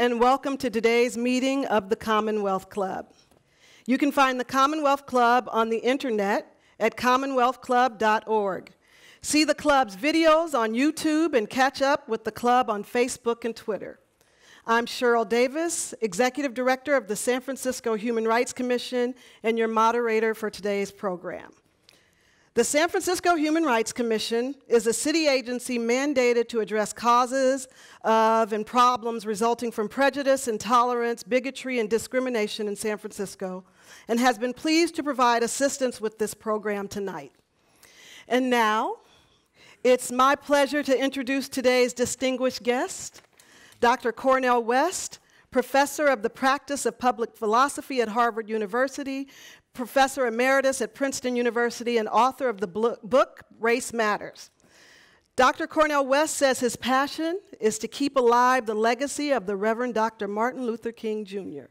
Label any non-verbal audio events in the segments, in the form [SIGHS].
And welcome to today's meeting of the Commonwealth Club. You can find the Commonwealth Club on the internet at commonwealthclub.org. See the club's videos on YouTube and catch up with the club on Facebook and Twitter. I'm Sheryl Davis, Executive Director of the San Francisco Human Rights Commission, and your moderator for today's program. The San Francisco Human Rights Commission is a city agency mandated to address causes of and problems resulting from prejudice, intolerance, bigotry, and discrimination in San Francisco, and has been pleased to provide assistance with this program tonight. And now, it's my pleasure to introduce today's distinguished guest, Dr. Cornel West, professor of the practice of public philosophy at Harvard University, professor emeritus at Princeton University, and author of the book Race Matters. Dr. Cornel West says his passion is to keep alive the legacy of the Reverend Dr. Martin Luther King Jr.,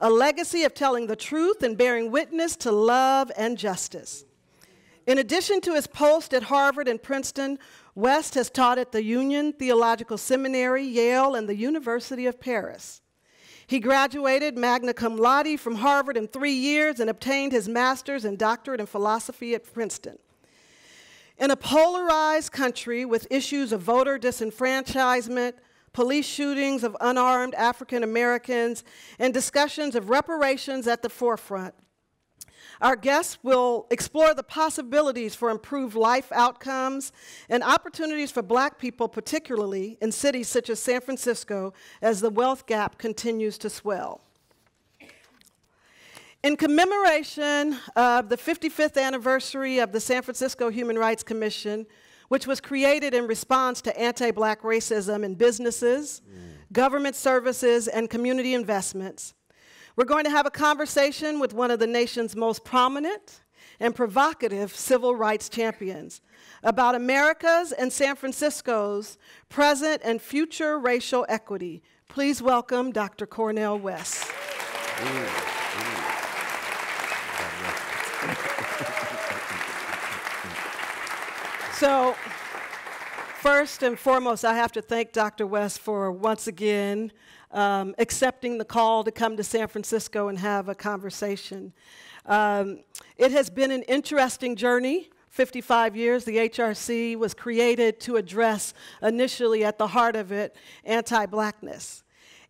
a legacy of telling the truth and bearing witness to love and justice. In addition to his post at Harvard and Princeton, West has taught at the Union Theological Seminary, Yale, and the University of Paris. He graduated magna cum laude from Harvard in three years and obtained his master's and doctorate in philosophy at Princeton. In a polarized country with issues of voter disenfranchisement, police shootings of unarmed African Americans, and discussions of reparations at the forefront, our guests will explore the possibilities for improved life outcomes and opportunities for black people, particularly in cities such as San Francisco, as the wealth gap continues to swell. In commemoration of the 55th anniversary of the San Francisco Human Rights Commission, which was created in response to anti black racism in businesses, mm. government services, and community investments, we're going to have a conversation with one of the nation's most prominent and provocative civil rights champions about America's and San Francisco's present and future racial equity. Please welcome Dr. Cornel West. [LAUGHS] so, first and foremost, I have to thank Dr. West for once again um, accepting the call to come to San Francisco and have a conversation. Um, it has been an interesting journey. 55 years, the HRC was created to address, initially at the heart of it, anti blackness.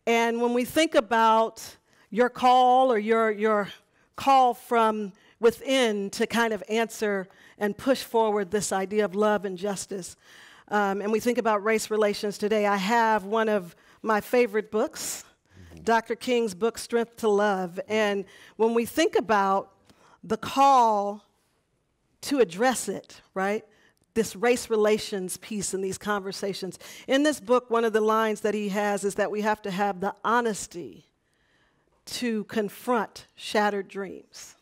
And when we think about your call or your, your call from within to kind of answer and push forward this idea of love and justice, um, and we think about race relations today, I have one of my favorite books. Dr. King's book, Strength to Love. And when we think about the call to address it, right? This race relations piece in these conversations. In this book, one of the lines that he has is that we have to have the honesty to confront shattered dreams.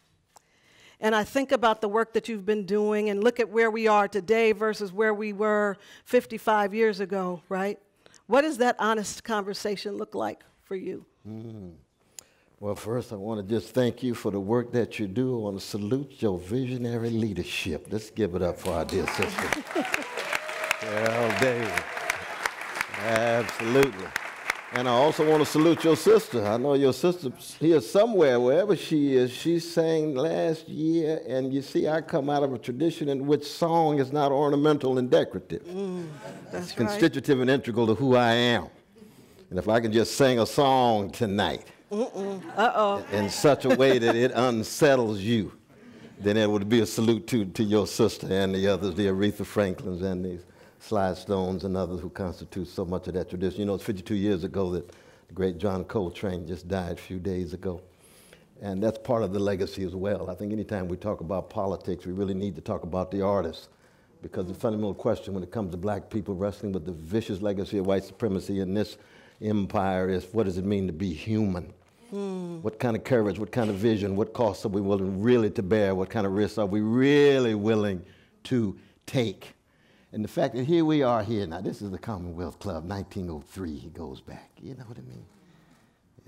And I think about the work that you've been doing and look at where we are today versus where we were 55 years ago, right? What does that honest conversation look like for you? Mm. Well, first, I want to just thank you for the work that you do. I want to salute your visionary leadership. Let's give it up for our dear sister. [LAUGHS] Carol Davis. Absolutely. And I also want to salute your sister. I know your sister here somewhere, wherever she is. She sang last year, and you see, I come out of a tradition in which song is not ornamental and decorative. Mm, that's it's constitutive and integral to who I am. And if I can just sing a song tonight Uh-oh. in such a way that it [LAUGHS] unsettles you, then it would be a salute to, to your sister and the others, the Aretha Franklins and these Sly Stones and others who constitute so much of that tradition. You know, it's 52 years ago that the great John Coltrane just died a few days ago. And that's part of the legacy as well. I think anytime we talk about politics, we really need to talk about the artists. Because the fundamental question when it comes to black people wrestling with the vicious legacy of white supremacy in this empire is what does it mean to be human? Hmm. What kind of courage, what kind of vision, what costs are we willing really to bear? What kind of risks are we really willing to take? And the fact that here we are here now, this is the Commonwealth Club, 1903, he goes back. You know what I mean?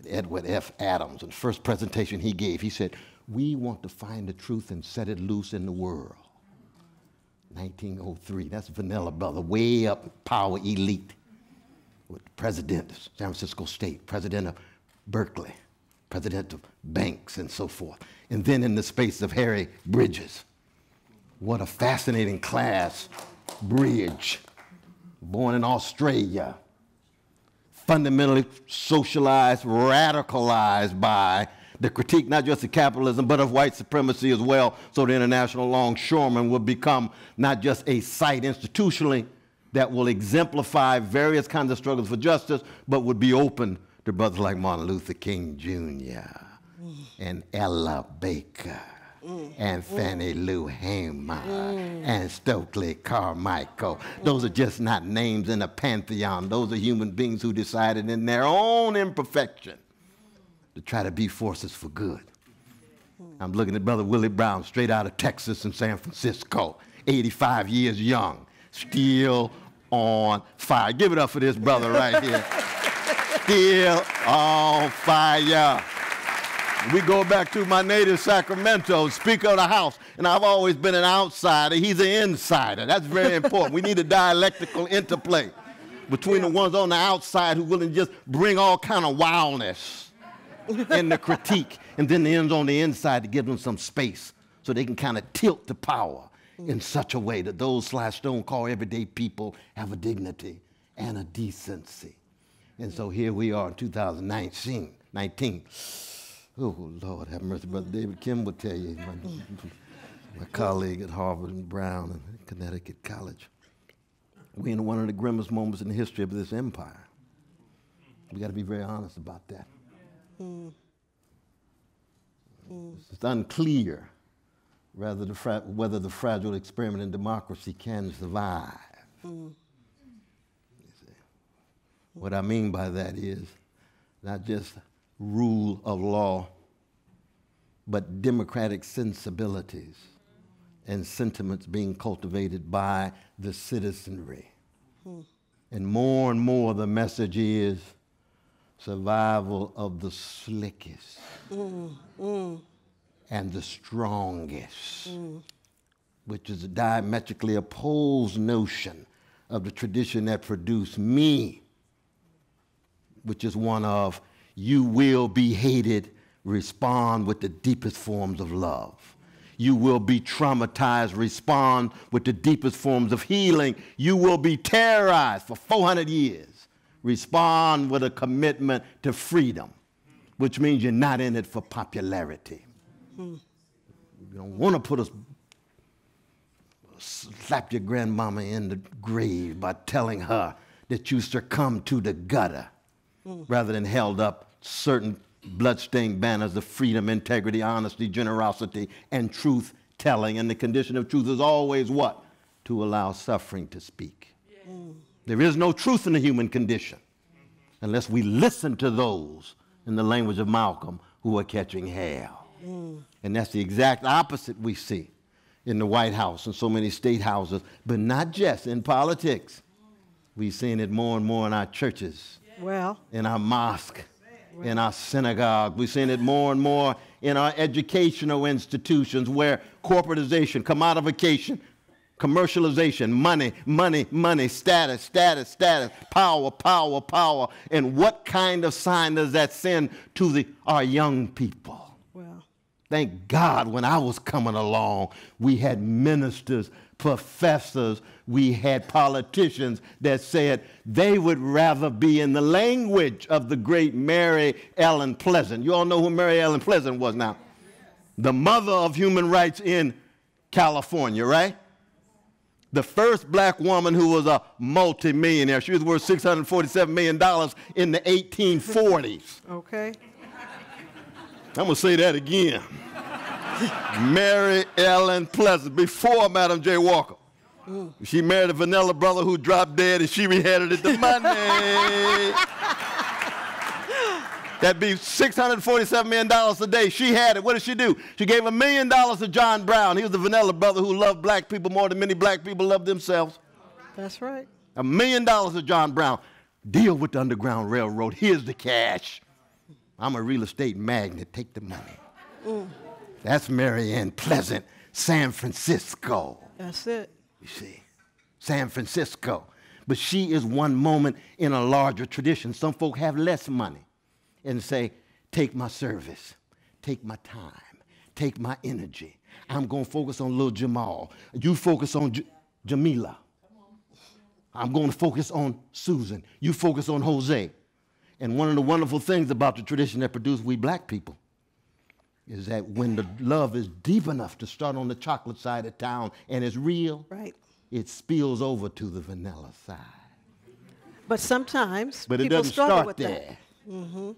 Edward F. Adams, and the first presentation he gave, he said, We want to find the truth and set it loose in the world. 1903, that's Vanilla Brother, way up power elite. with the president of San Francisco State, president of Berkeley, president of banks, and so forth. And then in the space of Harry Bridges. What a fascinating class, Bridge, born in Australia, fundamentally socialized, radicalized by the critique not just of capitalism, but of white supremacy as well. So the International Longshoremen will become not just a site institutionally that will exemplify various kinds of struggles for justice, but would be open to brothers like Martin Luther King Jr. And Ella Baker. Mm. and Fannie mm. Lou Hamer mm. and Stokely Carmichael. Those are just not names in a pantheon. Those are human beings who decided in their own imperfection to try to be forces for good. I'm looking at Brother Willie Brown, straight out of Texas and San Francisco, 85 years young, still on fire. Give it up for this brother right here. [LAUGHS] still on fire. We go back to my native Sacramento, Speaker of the House, and I've always been an outsider. He's an insider. That's very [LAUGHS] important. we need a dialectical interplay between the ones on the outside who willing to just bring all kind of wildness in the [LAUGHS] critique, and then the ends on the inside to give them some space so they can kind of tilt the power in such a way that those Sly Stone call everyday people have a dignity and a decency. And so here we are in 2019. 19. Oh, Lord, have mercy. Brother David Kim will tell you, my, my colleague at Harvard and Brown and Connecticut College. We're in one of the grimmest moments in the history of this empire. We got to be very honest about that. Mm. It's unclear whether the, whether the fragile experiment in democracy can survive. Mm. What I mean by that is not just rule of law, but democratic sensibilities and sentiments being cultivated by the citizenry. Hmm. And more and more the message is survival of the slickest mm, mm. and the strongest, mm. which is a diametrically opposed notion of the tradition that produced me, which is one of you will be hated, respond with the deepest forms of love. You will be traumatized, respond with the deepest forms of healing. You will be terrorized for 400 years respond with a commitment to freedom, which means you're not in it for popularity. You don't want to put us, slap your grandmama in the grave by telling her that you succumbed to the gutter rather than held up certain bloodstained banners of freedom, integrity, honesty, generosity, and truth telling. And the condition of truth is always what? To allow suffering to speak. There is no truth in the human condition unless we listen to those, in the language of Malcolm, who are catching hell. Mm. And that's the exact opposite we see in the White House and so many state houses, but not just in politics. We're seeing it more and more in our churches, well, in our mosque, in our synagogue. We're seeing it more and more in our educational institutions where corporatization, commodification, Commercialization, money, money, money, status, status, status, power, power, power. And what kind of sign does that send to the, our young people? Well, thank God when I was coming along, we had ministers, professors, we had politicians that said they would rather be in the language of the great Mary Ellen Pleasant. You all know who Mary Ellen Pleasant was now? The mother of human rights in California, right? the first black woman who was a multimillionaire. She was worth $647 million in the 1840s. Okay. I'm going to say that again. [LAUGHS] Mary Ellen Pleasant, before Madam J. Walker. Mm. She married a vanilla brother who dropped dead and she inherited it the [LAUGHS] money. That'd be $647 million a day. She had it. What did she do? She gave a million dollars to John Brown. He was the vanilla brother who loved black people more than many black people love themselves. That's right. A million dollars to John Brown. Deal with the Underground Railroad. Here's the cash. I'm a real estate magnate. Take the money. Mm. That's Mary Ellen Pleasant, San Francisco. That's it. You see, San Francisco. But she is one moment in a larger tradition. Some folk have less money and say, Take my service, take my time, take my energy. I'm going to focus on little Jamal. You focus on J- Jamila. I'm going to focus on Susan. You focus on Jose. And one of the wonderful things about the tradition that produced we black people is that when the love is deep enough to start on the chocolate side of town and it's real, Right. it spills over to the vanilla side. But sometimes But it people doesn't struggle start with there. that.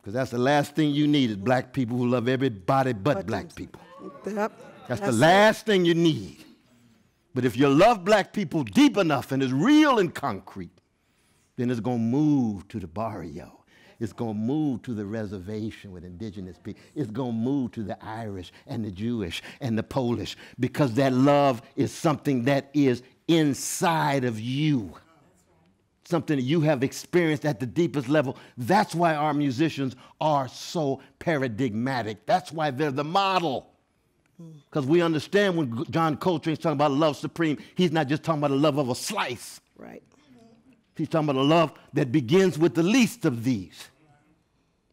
Because that's the last thing you need is mm-hmm. black people who love everybody but, But black people. Yep. That's, the it. last thing you need. But if you love black people deep enough and it's real and concrete, then it's going to move to the barrio. It's going to move to the reservation with indigenous people. It's going to move to the Irish and the Jewish and the Polish because that love is something that is inside of you. Something that you have experienced at the deepest level. That's why our musicians are so paradigmatic. That's why they're the model. Because we understand when John Coltrane's talking about love supreme, he's not just talking about the love of a slice. Right. He's talking about a love that begins with the least of these.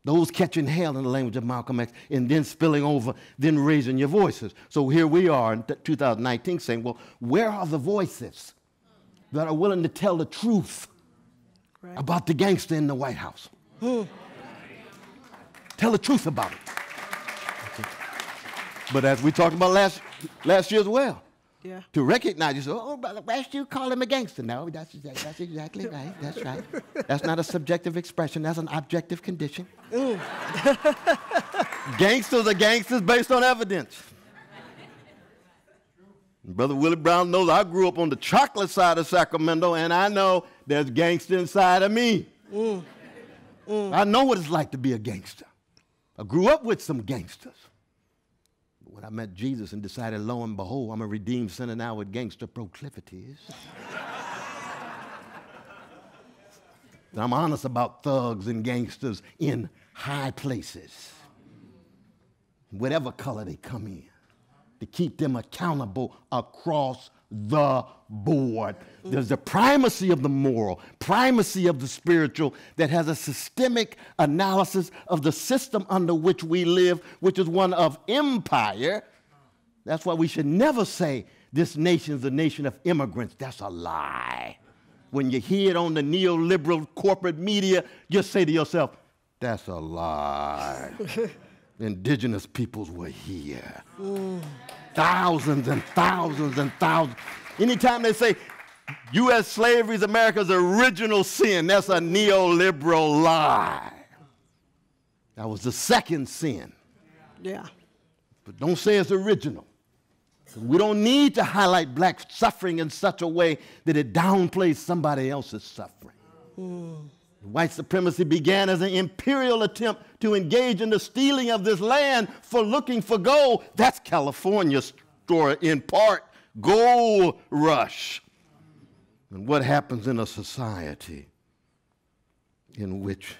Those catching hell in the language of Malcolm X, and then spilling over, then raising your voices. So here we are in 2019 saying, well, where are the voices that are willing to tell the truth Right. about the gangster in the White House? Tell the truth about it. But as we talked about last, last year as well, Yeah. to recognize you say, oh, brother, last you call him a gangster. No, that's, exact- that's exactly right. That's right. That's not a subjective expression. That's an objective condition. [LAUGHS] gangsters are gangsters based on evidence. Brother Willie Brown knows I grew up on the chocolate side of Sacramento, and I know there's gangster inside of me. Mm. Mm. I know what it's like to be a gangster. I grew up with some gangsters. When I met Jesus and decided, lo and behold, I'm a redeemed sinner now with gangster proclivities. [LAUGHS] And I'm honest about thugs and gangsters in high places, whatever color they come in, to keep them accountable across the board. There's the primacy of the moral, primacy of the spiritual that has a systemic analysis of the system under which we live, which is one of empire. That's why we should never say this nation is a nation of immigrants. That's a lie. When you hear it on the neoliberal corporate media, just say to yourself, that's a lie. [LAUGHS] Indigenous peoples were here. Thousands and thousands and thousands. Anytime they say U.S. slavery is America's original sin, that's a neoliberal lie. That was the second sin. Yeah. But don't say it's original. We don't need to highlight black suffering in such a way that it downplays somebody else's suffering. Hmm. White supremacy began as an imperial attempt to engage in the stealing of this land for looking for gold. That's California's story in part. Gold rush. And what happens in a society in which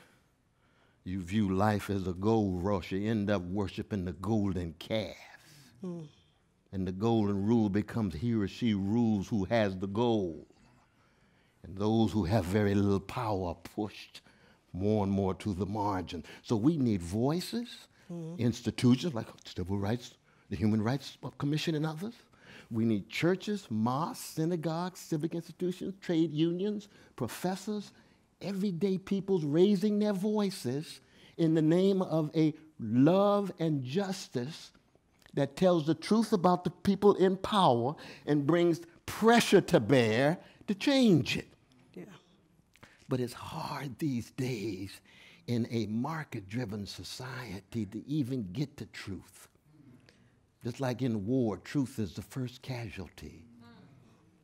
you view life as a gold rush, you end up worshiping the golden calf. Hmm. And the golden rule becomes he or she rules who has the gold. And those who have very little power are pushed more and more to the margin. So we need voices, mm-hmm. institutions like civil rights, the Human Rights Commission, and others. We need churches, mosques, synagogues, civic institutions, trade unions, professors, everyday peoples raising their voices in the name of a love and justice that tells the truth about the people in power and brings pressure to bear to change it. But it's hard these days in a market driven society to even get to truth. Just like in war, truth is the first casualty.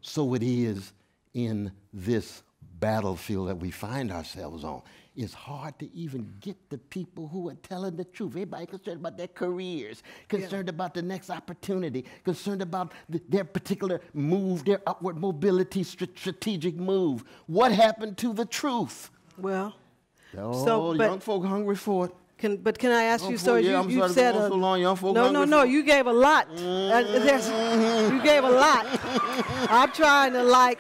So it is in this battlefield that we find ourselves on. It's hard to even get the people who are telling the truth. Everybody concerned about their careers, concerned about the next opportunity, concerned about th- their particular move, their upward mobility, str- strategic move. What happened to the truth? Well, Oh, So, but- young folk hungry for it. can, but can I ask you, boy, so yeah, you, I'm you said a, so long, young folk no, no, no, you gave a lot. Uh, you gave a lot. I'm trying to like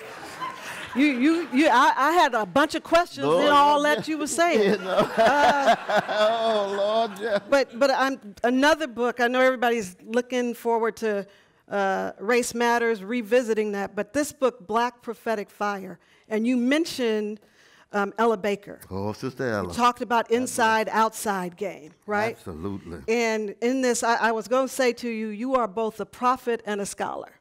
You, you, you, I, I had a bunch of questions Lord, in all yeah. that you were saying. [LAUGHS] [LAUGHS] oh, Lord, yeah. But, but I'm, another book, I know everybody's looking forward to uh, Race Matters, revisiting that, but this book, Black Prophetic Fire, and you mentioned um, Ella Baker. Oh, Sister Ella. Talked about inside outside game, right? Absolutely. And in this, I, I was going to say to you, you are both a prophet and a scholar.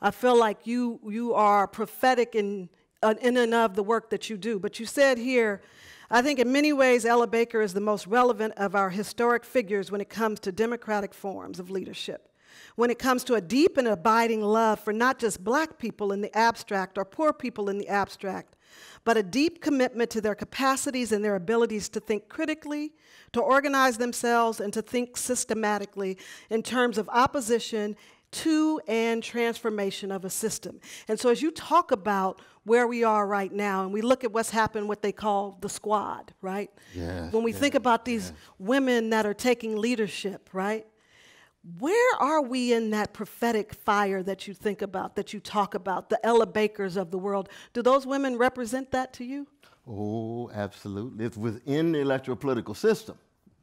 I feel like you, you are prophetic in, uh, in and of the work that you do. But you said here, I think in many ways, Ella Baker is the most relevant of our historic figures when it comes to democratic forms of leadership. When it comes to a deep and abiding love for not just black people in the abstract or poor people in the abstract, but a deep commitment to their capacities and their abilities to think critically, to organize themselves, and to think systematically in terms of opposition to and transformation of a system. And so, as you talk about where we are right now, and we look at what's happened, what they call the squad, right? Yes, when we think about these women that are taking leadership, right? Where are we in that prophetic fire that you think about, that you talk about, the Ella Bakers of the world? Do those women represent that to you? Oh, absolutely. It's within the electoral political system,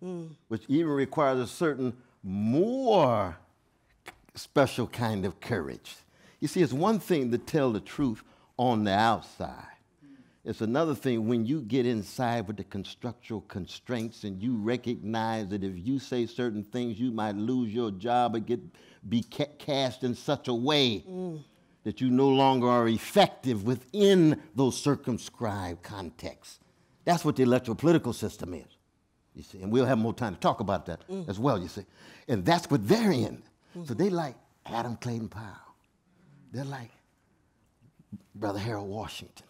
mm. which even requires a certain more special kind of courage. You see, it's one thing to tell the truth on the outside. It's another thing when you get inside with the constructural constraints and you recognize that if you say certain things, you might lose your job or get be cast in such a way that you no longer are effective within those circumscribed contexts. That's what the electoral political system is. You see, and we'll have more time to talk about that as well, you see. And that's what they're in. So they like Adam Clayton Powell. They're like Brother Harold Washington,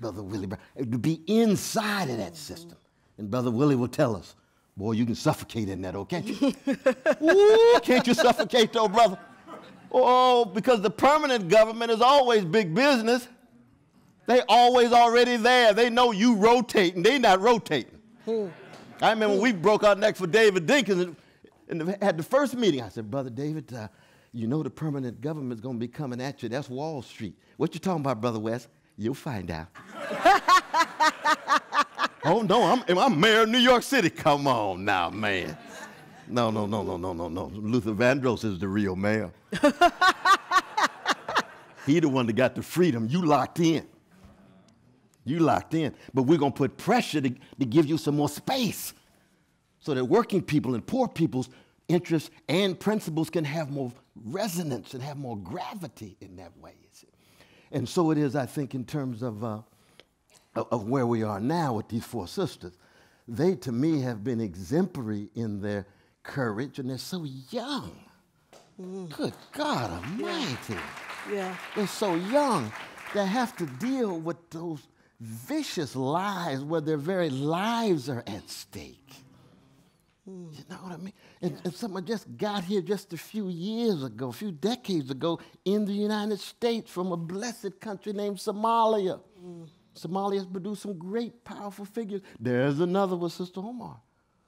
Brother Willie Brown. To be inside of that system. And Brother Willie will tell us, boy, you can suffocate in that, oh, can't you? Ooh, can't you suffocate though, brother? Oh, because the permanent government is always big business. They always already there. They know you rotating. They not rotating. I remember we broke our neck for David Dinkins and, had the first meeting. I said, Brother David, uh, you know the permanent government's going to be coming at you. That's Wall Street. What you talking about, Brother West? You'll find out. [LAUGHS] oh, no, I'm, I'm mayor of New York City. Come on now, man. No, no, no, no, no, no, no. Luther Vandross is the real mayor. [LAUGHS] he the one that got the freedom. You locked in. You locked in. But we're going to put pressure to, to give you some more space so that working people and poor people's interests and principles can have more resonance and have more gravity in that way. And so it is, I think, in terms of, uh, of, where we are now with these four sisters. They, to me, have been exemplary in their courage, and they're so young. Good God Almighty. Yeah. They're so young. They have to deal with those vicious lies where their very lives are at stake. Mm. You know what I mean? And, and someone just got here just a few years ago, a few decades ago, in the United States from a blessed country named Somalia. Mm. Somalia has produced some great, powerful figures. There's another with Sister Omar.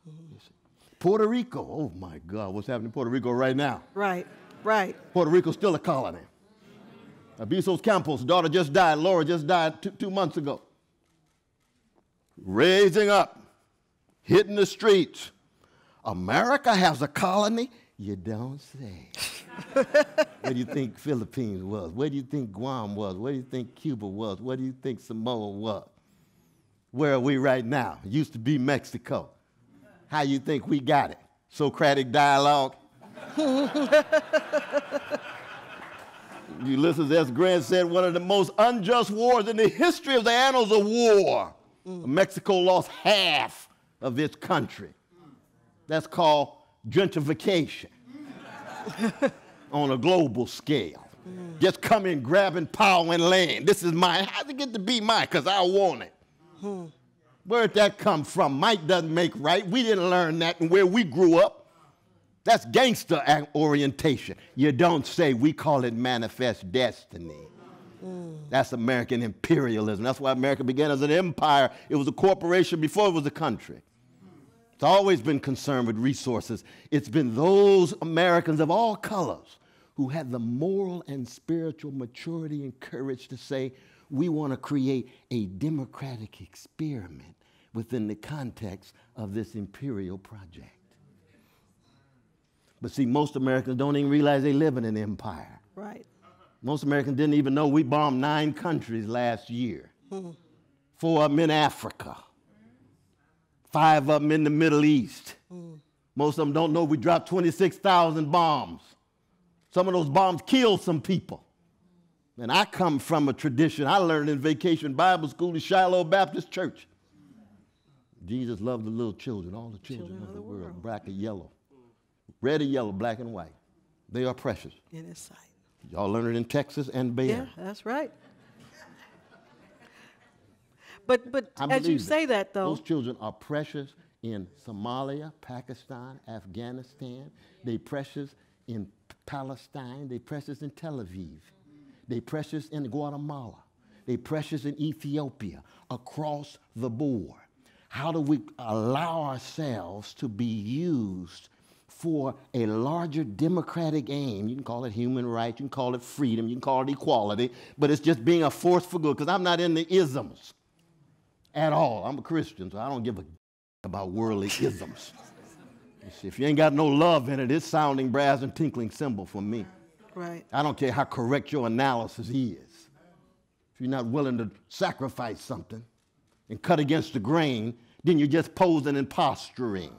Mm-hmm. See. Puerto Rico, oh my God, what's happening in Puerto Rico right now? Right, right. Puerto Rico's still a colony. Albizu Campos' daughter just died. Laura just died two, two months ago. Raising up, hitting the streets. America has a colony? You don't say. [LAUGHS] Where do you think Philippines was? Where do you think Guam was? Where do you think Cuba was? Where do you think Samoa was? Where are we right now? It used to be Mexico. How you think we got it? Socratic dialogue? [LAUGHS] Ulysses S. Grant said one of the most unjust wars in the history of the annals of war. Mm. Mexico lost half of its country. That's called gentrification [LAUGHS] on a global scale. Just coming, grabbing power and land. This is mine. How's it get to be mine? Because I want it. Where'd that come from? Might doesn't make right. We didn't learn that in where we grew up. That's gangster orientation. You don't say, we call it manifest destiny. That's American imperialism. That's why America began as an empire. It was a corporation before it was a country. It's always been concerned with resources. It's been those Americans of all colors who had the moral and spiritual maturity and courage to say, we want to create a democratic experiment within the context of this imperial project. But see, most Americans don't even realize they live in an empire. Right. Most Americans didn't even know we bombed nine countries last year. Mm. Four of them in Africa, five of them in the Middle East. Mm. Most of them don't know we dropped 26,000 bombs. Some of those bombs killed some people. And I come from a tradition I learned in vacation Bible school at Shiloh Baptist Church. Jesus loved the little children, all the children, children of the, world, world, black and yellow. Red and yellow, black and white. They are precious. In his sight. Y'all learned it in Texas and Bayer. Yeah, that's right. But but as you say that though, those children are precious in Somalia, Pakistan, Afghanistan. They precious in Palestine. They precious in Tel Aviv. They precious in Guatemala. They precious in Ethiopia. Across the board. How do we allow ourselves to be used for a larger democratic aim. You can call it human rights, you can call it freedom, you can call it equality, but it's just being a force for good because I'm not in the isms at all. I'm a Christian, so I don't give a [LAUGHS] about worldly isms. If you ain't got no love in it, it's sounding brass and tinkling cymbal for me. Right. I don't care how correct your analysis is. If you're not willing to sacrifice something and cut against the grain, then you're just posing and posturing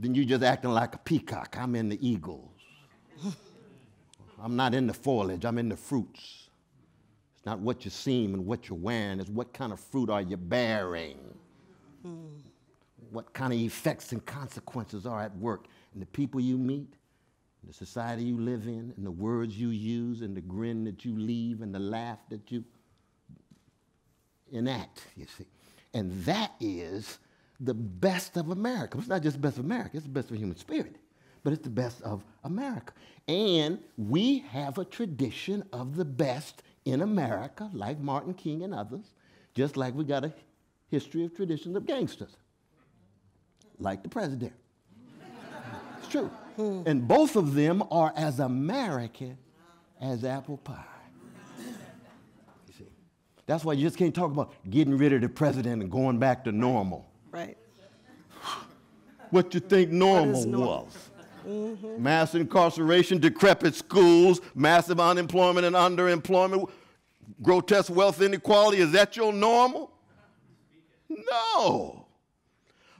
then you're just acting like a peacock. I'm in the eagles. I'm not in the foliage, I'm in the fruits. It's not what you seem and what you're wearing, it's what kind of fruit are you bearing. Hmm. What kind of effects and consequences are at work in the people you meet, in the society you live in, and the words you use, and the grin that you leave, and the laugh that you enact, you see. And that is the best of America. It's not just the best of America, it's the best of human spirit, but it's the best of America. And we have a tradition of the best in America, like Martin King and others, just like we got a history of traditions of gangsters, like the president. it's true. Hmm. And both of them are as American as apple pie. You see, that's why you just can't talk about getting rid of the president and going back to normal. Right. What you think normal, normal? was. Mm-hmm. Mass incarceration, decrepit schools, massive unemployment and underemployment, grotesque wealth inequality. Is that your normal? No.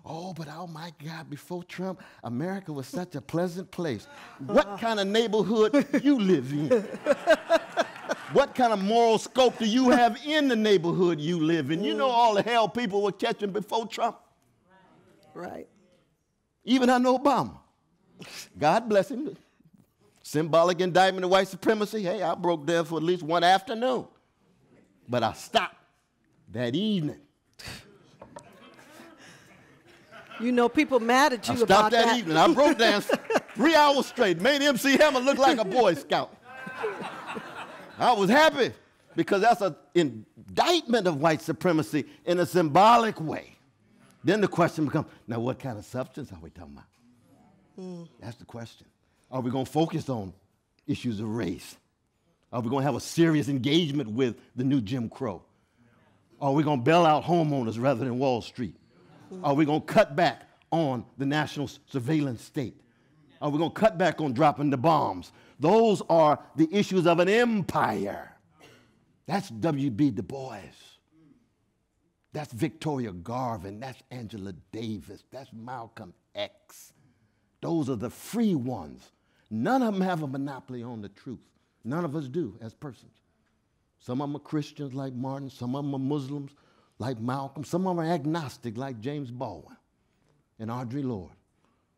Oh, but oh my God, before Trump, America was such a pleasant place. What kind of neighborhood you live in? [LAUGHS] what kind of moral scope do you have in the neighborhood you live in? You know all the hell people were catching before Trump. Right. Even under Obama. God bless him. Symbolic indictment of white supremacy. Hey, I broke down for at least one afternoon. But I stopped that evening. You know, people mad at you I stopped about that. that evening. I broke down [LAUGHS] three hours straight. Made MC Hammer look like a Boy Scout. I was happy because that's an indictment of white supremacy in a symbolic way. Then the question becomes now, what kind of substance are we talking about? Mm. That's the question. Are we going to focus on issues of race? Are we going to have a serious engagement with the new Jim Crow? Are we going to bail out homeowners rather than Wall Street? Mm. Are we going to cut back on the national surveillance state? Are we going to cut back on dropping the bombs? Those are the issues of an empire. That's W.B. Du Bois. That's Victoria Garvin. That's Angela Davis. That's Malcolm X. Those are the free ones. None of them have a monopoly on the truth. None of us do as persons. Some of them are Christians like Martin. Some of them are Muslims like Malcolm. Some of them are agnostic like James Baldwin and Audre Lorde.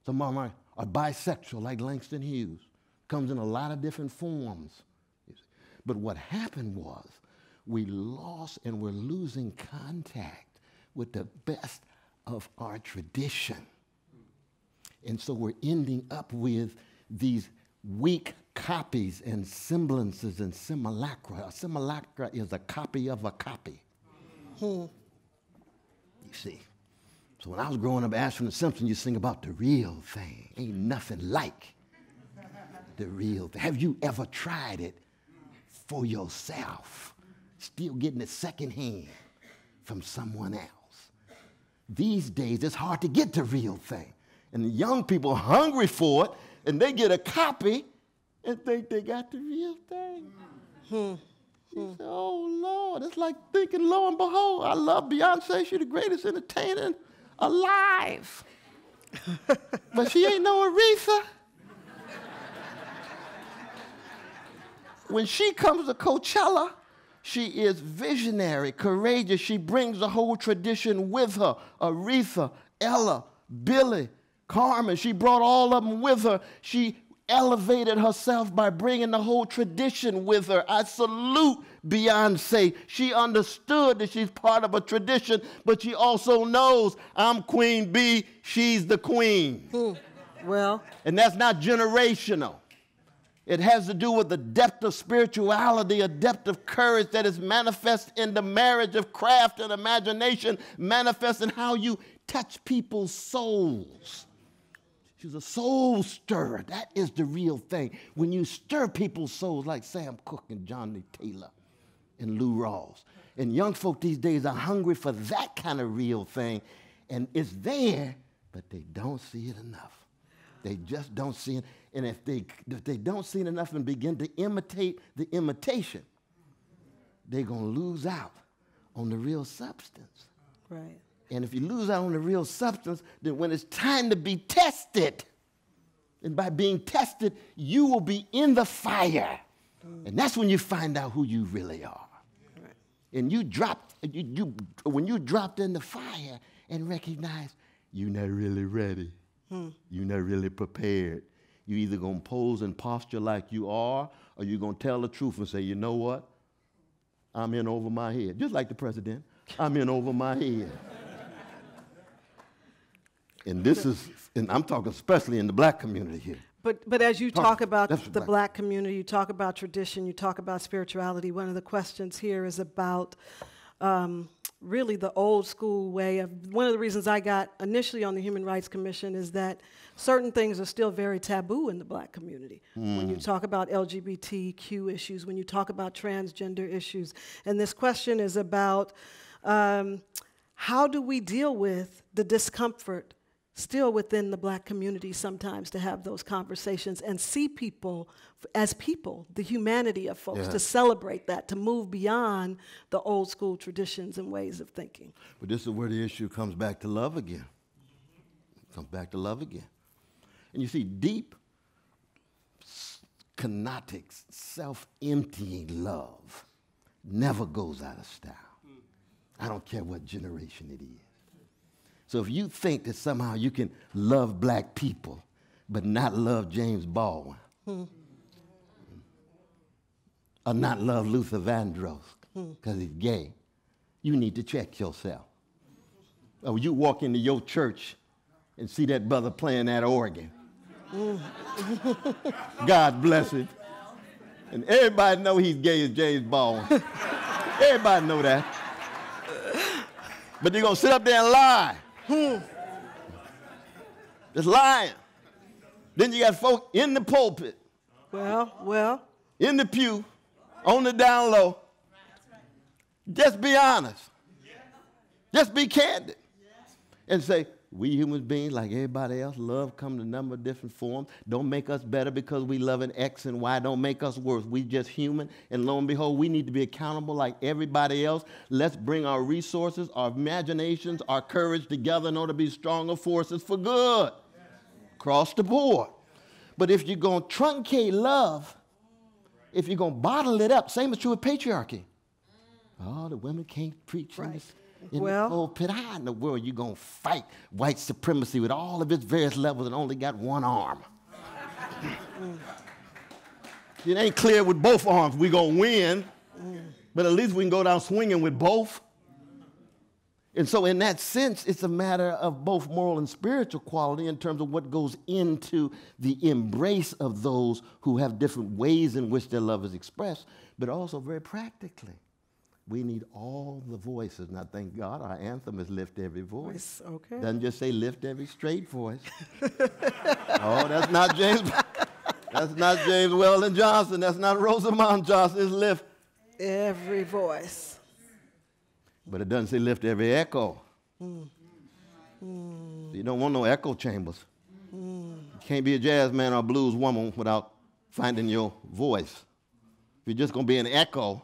Some of them are, are bisexual like Langston Hughes. Comes in a lot of different forms. But what happened was we lost and we're losing contact with the best of our tradition. And so we're ending up with these weak copies and semblances and simulacra. A simulacra is a copy of a copy. Hmm. You see. So when I was growing up, Ashford and Simpson, you sing about the real thing. Ain't nothing like the real thing? Have you ever tried it for yourself? Still getting it secondhand from someone else. These days, it's hard to get the real thing. And the young people are hungry for it, and they get a copy and think they got the real thing. Hmm. Say, oh, Lord, it's like thinking, lo and behold, I love Beyonce. She's the greatest entertainer alive. [LAUGHS] but she ain't no Aretha. when she comes to Coachella, she is visionary, courageous. She brings the whole tradition with her. Aretha, Ella, Billie, Carmen. She brought all of them with her. She elevated herself by bringing the whole tradition with her. I salute Beyonce. She understood that she's part of a tradition, but she also knows I'm Queen Bee, she's the queen. Hmm. Well, and that's not generational. It has to do with the depth of spirituality, a depth of courage that is manifest in the marriage of craft and imagination, manifest in how you touch people's souls. She's a soul stirrer. That is the real thing. When you stir people's souls like Sam Cooke and Johnnie Taylor and Lou Rawls. And young folk these days are hungry for that kind of real thing. And it's there, but they don't see it enough. They just don't see it. And if they, if they don't see it enough and begin to imitate the imitation, they're going to lose out on the real substance. Right. And if you lose out on the real substance, then when it's time to be tested, and by being tested, you will be in the fire. And that's when you find out who you really are. And you drop, you, you, when you dropped in the fire and recognize you're not really ready, hmm. you're not really prepared, you either gonna pose and posture like you are, or you're gonna tell the truth and say, you know what? I'm in over my head. Just like the president. I'm in over my head. And this is, and I'm talking especially in the black community here. But, but as you talk, talk about the black. black community, you talk about tradition, you talk about spirituality, one of the questions here is about um, really the old school way of one of the reasons I got initially on the Human Rights Commission is that certain things are still very taboo in the black community. Mm. When you mm. talk about LGBTQ issues, when you talk about transgender issues, and this question is about um, how do we deal with the discomfort still within the black community sometimes to have those conversations and see people as people, the humanity of folks, yeah. to celebrate that, to move beyond the old school traditions and ways of thinking. But this is where the issue comes back to love again. It comes back to love again. And you see, deep, kenotic, self emptying love never goes out of style. I don't care what generation it is. So if you think that somehow you can love black people but not love James Baldwin, hmm. or not love Luther Vandross because he's gay, you need to check yourself. Or you walk into your church and see that brother playing that organ. God bless him. And everybody know he's gay as James Baldwin. everybody know that. But they're going to sit up there and lie. Hmm. Just lying. Then you got folk in the pulpit. Well, well. In the pew, on the down low. Just be honest. Just be candid. And say, we human beings, like everybody else, love come in a number of different forms. Don't make us better because we love an X and Y. Don't make us worse. We just human. And lo and behold, we need to be accountable like everybody else. Let's bring our resources, our imaginations, our courage together in order to be stronger forces for good. Across the board. But if you're going to truncate love, if you're going to bottle it up, same is true with patriarchy. Oh, the women can't preach right. in this in well, the pulpit. How in the world you gonna fight white supremacy with all of its various levels and only got one arm? [LAUGHS] it ain't clear with both arms we gonna win, but at least we can go down swinging with both. And so, in that sense, it's a matter of both moral and spiritual quality in terms of what goes into the embrace of those who have different ways in which their love is expressed, but also very practically. We need all the voices. Now, thank God our anthem is lift every voice. Okay. Doesn't just say lift every straight voice. [LAUGHS] oh, that's not James. [LAUGHS] That's not James Weldon Johnson. That's not Rosamond Johnson. It's lift every voice. But it doesn't say lift every echo. Mm. Mm. You don't want no echo chambers. Mm. You can't be a jazz man or a blues woman without finding your voice. If you're just going to be an echo,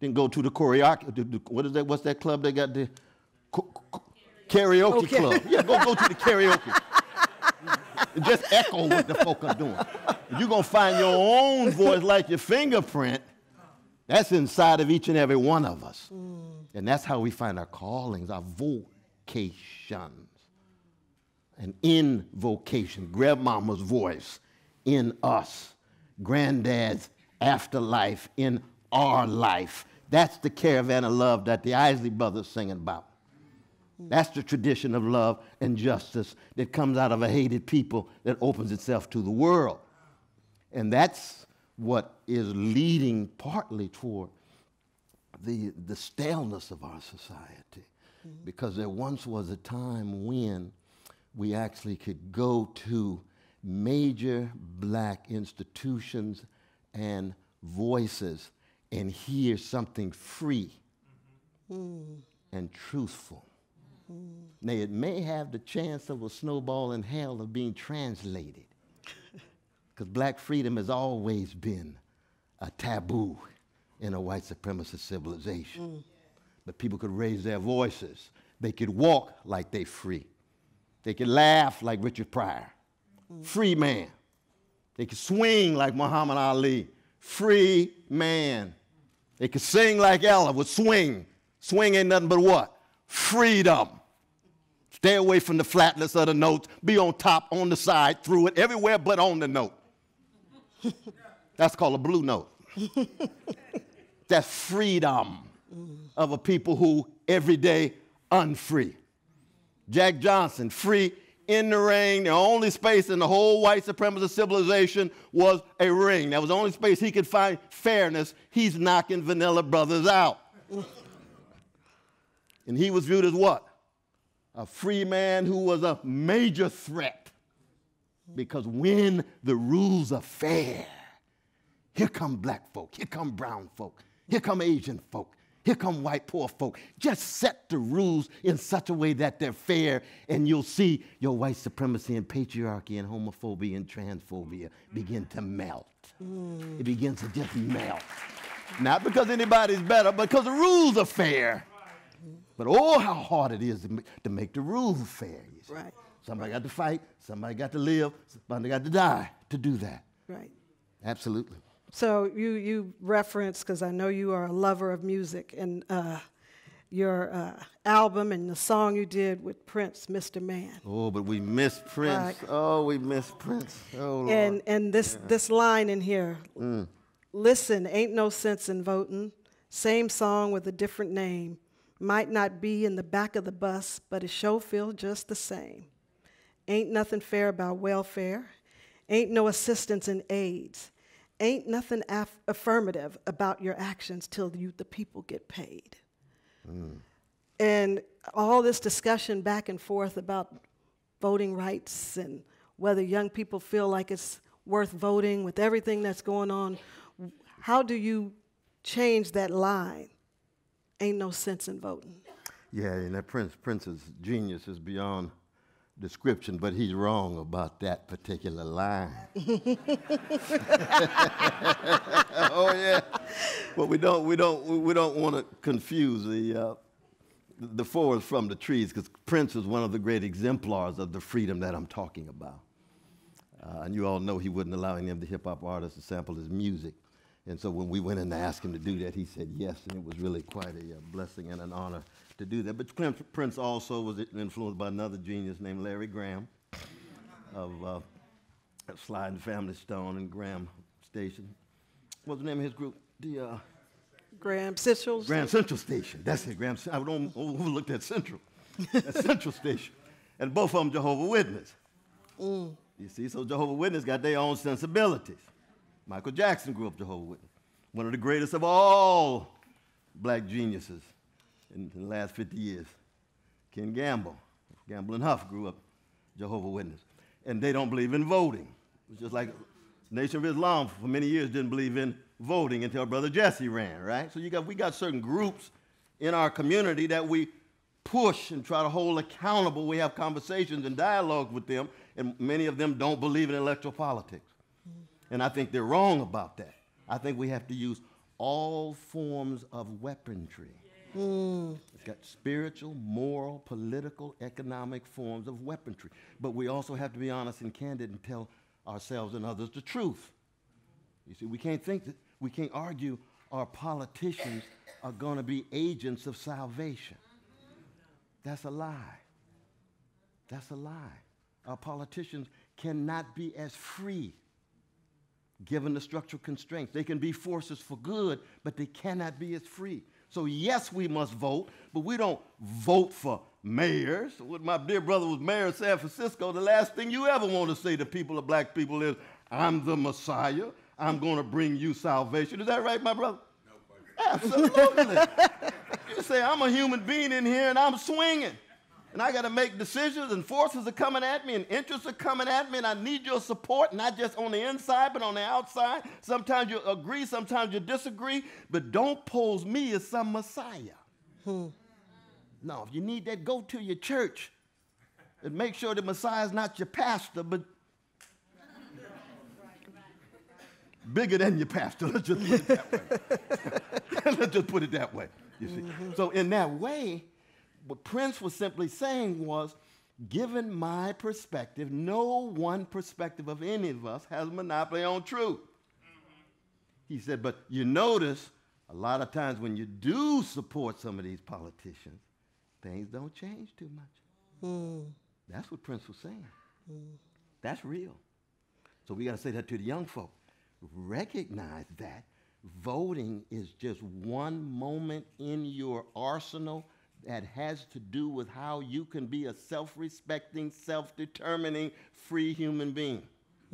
then go to the karaoke. What is that? What's that club they got? The karaoke okay. club. Yeah, go, go to the karaoke. just echo what the folk are doing. You're going to find your own voice like your fingerprint, that's inside of each and every one of us. Mm. And that's how we find our callings, our vocations. An invocation, grandmama's voice in us, granddad's afterlife in our life. That's the caravan of love that the Isley brothers singing about. That's the tradition of love and justice that comes out of a hated people that opens itself to the world. And that's what is leading partly toward the, the staleness of our society. Mm-hmm. Because there once was a time when we actually could go to major black institutions and voices and hear something free mm-hmm. and truthful. Mm-hmm. Now, it may have the chance of a snowball in hell of being translated [LAUGHS] because black freedom has always been a taboo in a white supremacist civilization. Mm. But people could raise their voices. They could walk like they free. They could laugh like Richard Pryor. Mm. Free man. They could swing like Muhammad Ali. Free man. They could sing like Ella would swing. Swing ain't nothing but what? Freedom. Stay away from the flatness of the notes. Be on top, on the side, through it, everywhere but on the note. [LAUGHS] That's called a blue note. [LAUGHS] That's freedom of a people who every day unfree. Jack Johnson, free in the ring. The only space in the whole white supremacist civilization was a ring. That was the only space he could find fairness. He's knocking Vanilla Brothers out. and he was viewed as what? A free man who was a major threat because when the rules are fair, here come black folk, here come brown folk, here come Asian folk, here come white poor folk. Just set the rules in such a way that they're fair, and you'll see your white supremacy and patriarchy and homophobia and transphobia begin to melt. Mm. It begins to just melt. Not because anybody's better, but because the rules are fair. But oh, how hard it is to make the rules fair. Right. Somebody got to fight, somebody got to live, somebody got to die to do that. Right. Absolutely. So you, you reference, because I know you are a lover of music, and uh, your uh, album and the song you did with Prince, Mr. Man. Oh, but we miss Prince. Right. Oh, we miss Prince. Oh, Lord. And, and this, yeah. this line in here mm. listen, ain't no sense in voting. Same song with a different name. Might not be in the back of the bus, but it sure feels just the same. Ain't nothing fair about welfare. Ain't no assistance in AIDS. Ain't nothing af- affirmative about your actions till you, the people get paid. Mm. And all this discussion back and forth about voting rights and whether young people feel like it's worth voting with everything that's going on, how do you change that line? Ain't no sense in voting. Yeah, and that Prince Prince's genius is beyond description, but he's wrong about that particular line. [LAUGHS] [LAUGHS] oh yeah, but we don't we don't we don't want to confuse the uh, the forest from the trees because Prince is one of the great exemplars of the freedom that I'm talking about. Uh, and you all know he wouldn't allow any of the hip hop artists to sample his music. And so when we went in to ask him to do that, he said yes, and it was really quite a uh, blessing and an honor to do that. But Prince also was influenced by another genius named Larry Graham of uh, and Family Stone and Graham Station. What's the name of his group? The uh, Graham Central. Graham Central Station. That's it. Graham. I don't overlook that Central. that [LAUGHS] Central Station, and both of them Jehovah Witness. Mm. You see, so Jehovah Witness got their own sensibilities. Michael Jackson grew up Jehovah Witness, one of the greatest of all black geniuses in the last 50 years. Ken Gamble, Gamble and Huff grew up Jehovah Witness. And they don't believe in voting. It's just like Nation of Islam for many years didn't believe in voting until Brother Jesse ran, right? So you got, we got certain groups in our community that we push and try to hold accountable. We have conversations and dialogue with them, and many of them don't believe in electoral politics. And I think they're wrong about that. I think we have to use all forms of weaponry. Mm. It's got spiritual, moral, political, economic forms of weaponry. But we also have to be honest and candid and tell ourselves and others the truth. You see, we can't think that we can't argue our politicians are going to be agents of salvation. That's a lie. That's a lie. Our politicians cannot be as free given the structural constraints. They can be forces for good, but they cannot be as free. So, yes, we must vote, but we don't vote for mayors. When my dear brother was mayor of San Francisco, the last thing you ever want to say to people of black people is, I'm the Messiah. I'm going to bring you salvation. Is that right, my brother? No, Absolutely. [LAUGHS] you say, I'm a human being in here and I'm swinging and I got to make decisions, and forces are coming at me, and interests are coming at me, and I need your support, not just on the inside, but on the outside. Sometimes you agree, sometimes you disagree, but don't pose me as some Messiah. Hmm. No, if you need that, go to your church and make sure the Messiah is not your pastor, but bigger than your pastor. [LAUGHS] Let's just put it that way. [LAUGHS] Let's just put it that way. You see. Mm-hmm. So in that way, what Prince was simply saying was, given my perspective, no one perspective of any of us has monopoly on truth. He said, but you notice a lot of times when you do support some of these politicians, things don't change too much. Mm. That's what Prince was saying. Mm. That's real. So we got to say that to the young folk. Recognize that voting is just one moment in your arsenal that has to do with how you can be a self respecting, self determining, free human being.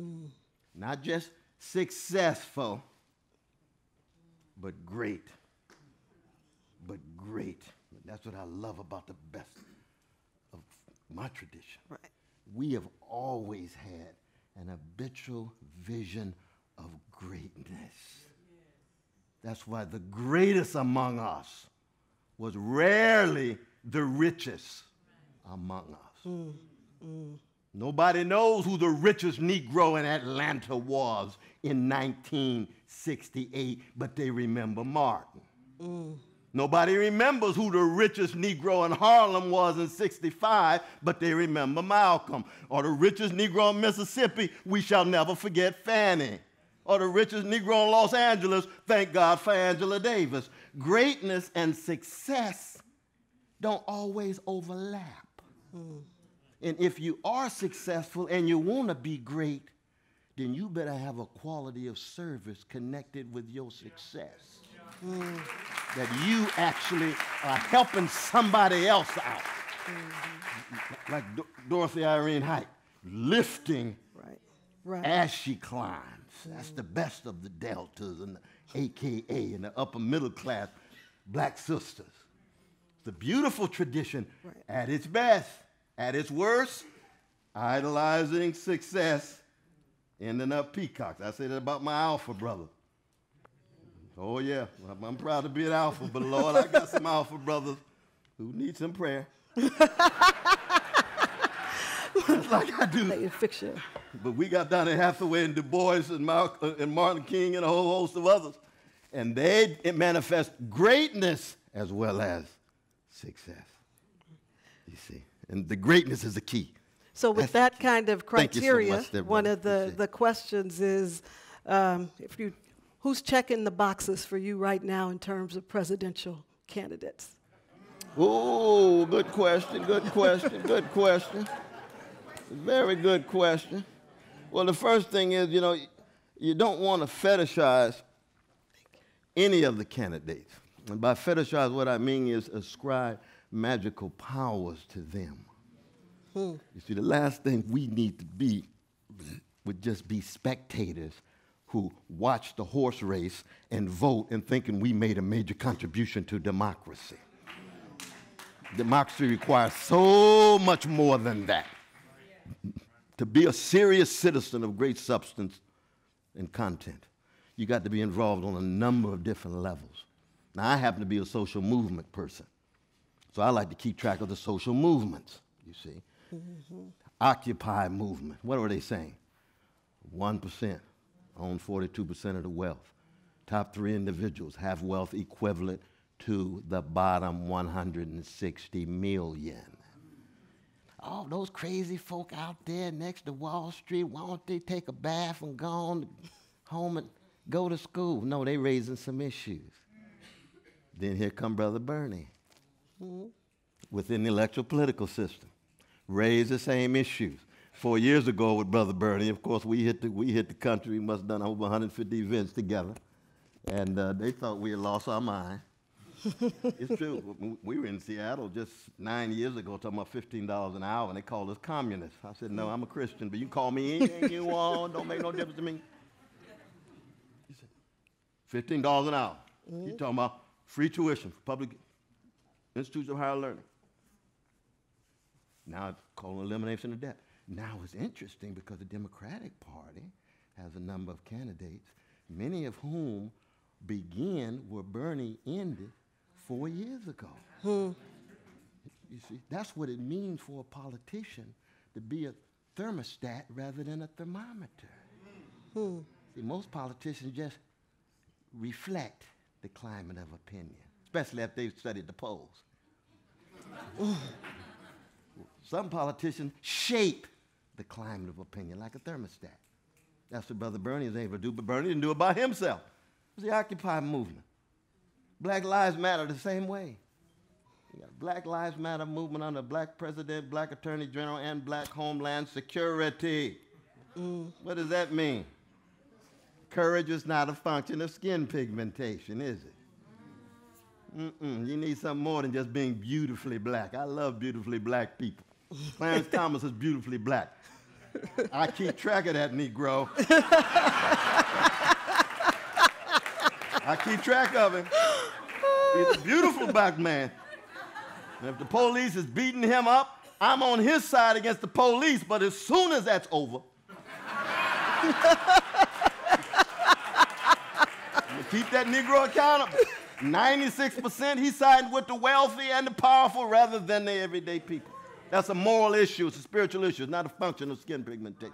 Mm. Not just successful, but great. But great. That's what I love about the best of my tradition. Right. We have always had an habitual vision of greatness. That's why the greatest among us was rarely the richest among us. Mm, mm. Nobody knows who the richest Negro in Atlanta was in 1968, but they remember Martin. Mm. Nobody remembers who the richest Negro in Harlem was in 65, but they remember Malcolm. Or the richest Negro in Mississippi, we shall never forget Fannie or the richest Negro in Los Angeles, thank God for Angela Davis. Greatness and success don't always overlap. Mm. And if you are successful and you want to be great, then you better have a quality of service connected with your success. Mm. That you actually are helping somebody else out. Mm-hmm. Like Do- Dorothy Irene Height, lifting right. Right. as she climbs. That's the best of the deltas and the AKA and the upper middle class black sisters. It's a beautiful tradition right. at its best. At its worst, idolizing success, ending up peacocks. I say that about my alpha brother. Oh, yeah, I'm proud to be an alpha, but Lord, I got some [LAUGHS] alpha brothers who need some prayer. [LAUGHS] like I do. Fiction. But we got Donny Hathaway and Du Bois and, Mar- uh, and Martin King and a whole host of others. And they manifest greatness as well as success. You see. And the greatness is the key. So, with That's that kind of criteria, so one of the, the questions is um, if you, who's checking the boxes for you right now in terms of presidential candidates? Oh, good question, good question, good question. [LAUGHS] Very good question. Well, the first thing is, you know, you don't want to fetishize any of the candidates. And by fetishize, what I mean is ascribe magical powers to them. Hmm. You see, the last thing we need to be would just be spectators who watch the horse race and vote and thinking we made a major contribution to democracy. Democracy requires so much more than that to be a serious citizen of great substance, and content. You got to be involved on a number of different levels. Now, I happen to be a social movement person, so I like to keep track of the social movements, you see. Mm-hmm. Occupy movement. What are they saying? 1% own 42% of the wealth. Top three individuals have wealth equivalent to the bottom 160 million. All those crazy folk out there next to Wall Street, why don't they take a bath and go on home and go to school? No, they raising some issues. Then here come Brother Bernie mm-hmm. within the electoral political system. Raise the same issues. Four years ago with Brother Bernie, of course, we hit the, we hit the country. We must have done over 150 events together. And uh, they thought we had lost our mind. It's true. We were in Seattle just nine years ago talking about $15 an hour, and they called us communists. I said, no, I'm a Christian, but you call me anything you want. Don't make no difference to me. He said, $15 an hour. Mm-hmm. You're talking about free tuition for public institutes of higher learning. Now it's called elimination of debt. Now it's interesting because the Democratic Party has a number of candidates, many of whom begin where Bernie ended four years ago. Hmm. You see, that's what it means for a politician to be a thermostat rather than a thermometer. Hmm. See, most politicians just reflect the climate of opinion, especially if they've studied the polls. [SIGHS] Some politicians shape the climate of opinion like a thermostat. That's what Brother Bernie is able to do, but Bernie didn't do it by himself. It was the Occupy movement. Black Lives Matter the same way. You got Black Lives Matter movement under black president, black attorney general, and black homeland security. Mm. What does that mean? Courage is not a function of skin pigmentation, is it? Mm-mm. You need something more than just being beautifully black. I love beautifully black people. [LAUGHS] Clarence Thomas is beautifully black. I keep track of that Negro. [LAUGHS] I keep track of him. He's a beautiful black man. And if the police is beating him up, I'm on his side against the police, but as soon as that's over, [LAUGHS] keep that Negro accountable. 96% he siding with the wealthy and the powerful rather than the everyday people. That's a moral issue, it's a spiritual issue, it's not a function of skin pigmentation.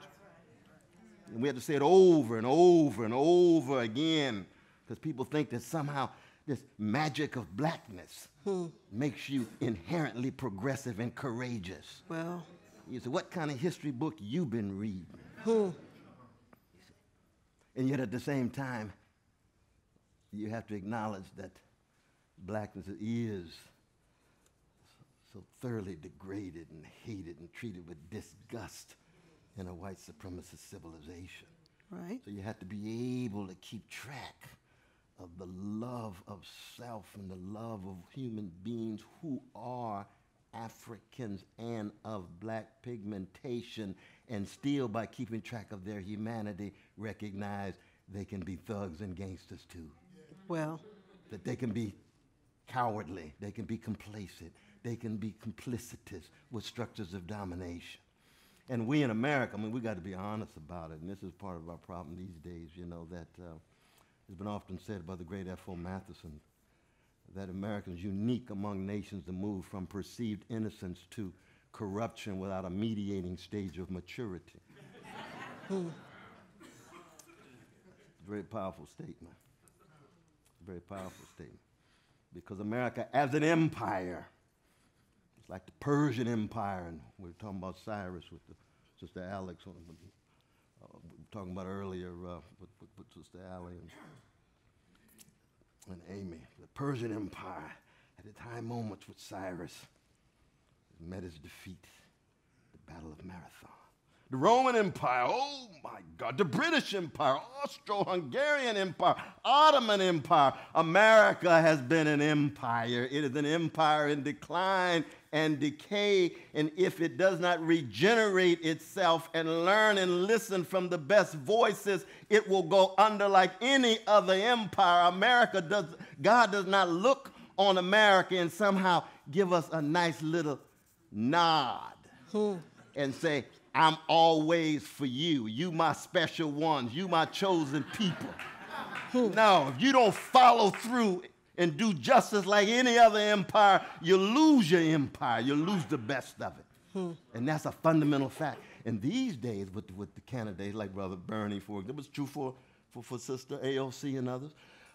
And we have to say it over and over and over again because people think that somehow this magic of blackness hmm. makes you inherently progressive and courageous. Well, you say, what kind of history book you been reading? Hmm. And yet at the same time, you have to acknowledge that blackness is so thoroughly degraded and hated and treated with disgust in a white supremacist civilization. Right. So you have to be able to keep track of the love of self and the love of human beings who are Africans and of black pigmentation, and still by keeping track of their humanity, recognize they can be thugs and gangsters too. Well, that they can be cowardly, they can be complacent, they can be complicitous with structures of domination. And we in America, I mean, we got to be honest about it, and this is part of our problem these days, you know, that uh, it's been often said by the great F.O. Matthiessen that America is unique among nations to move from perceived innocence to corruption without a mediating stage of maturity. very powerful statement. Very powerful statement. Because America, as an empire, it's like the Persian Empire, and we were talking about Cyrus with the, Sister Alex, uh, we were talking about earlier uh, with, with, Sister Allie and, and Amy. The Persian Empire at the time moments with Cyrus met his defeat, the Battle of Marathon the Roman Empire, oh my God, the British Empire, Austro Hungarian Empire, Ottoman Empire. America has been an empire. It is an empire in decline and decay. And if it does not regenerate itself and learn and listen from the best voices, it will go under like any other empire. America does, God does not look on America and somehow give us a nice little nod hmm. and say, I'm always for you. You my special ones. You my chosen people. no, if you don't follow through and do justice like any other empire, you lose your empire. You lose the best of it. Hmm. And that's a fundamental fact. And these days, with, with the candidates like Brother Bernie, for it was true for, for, for Sister AOC and others.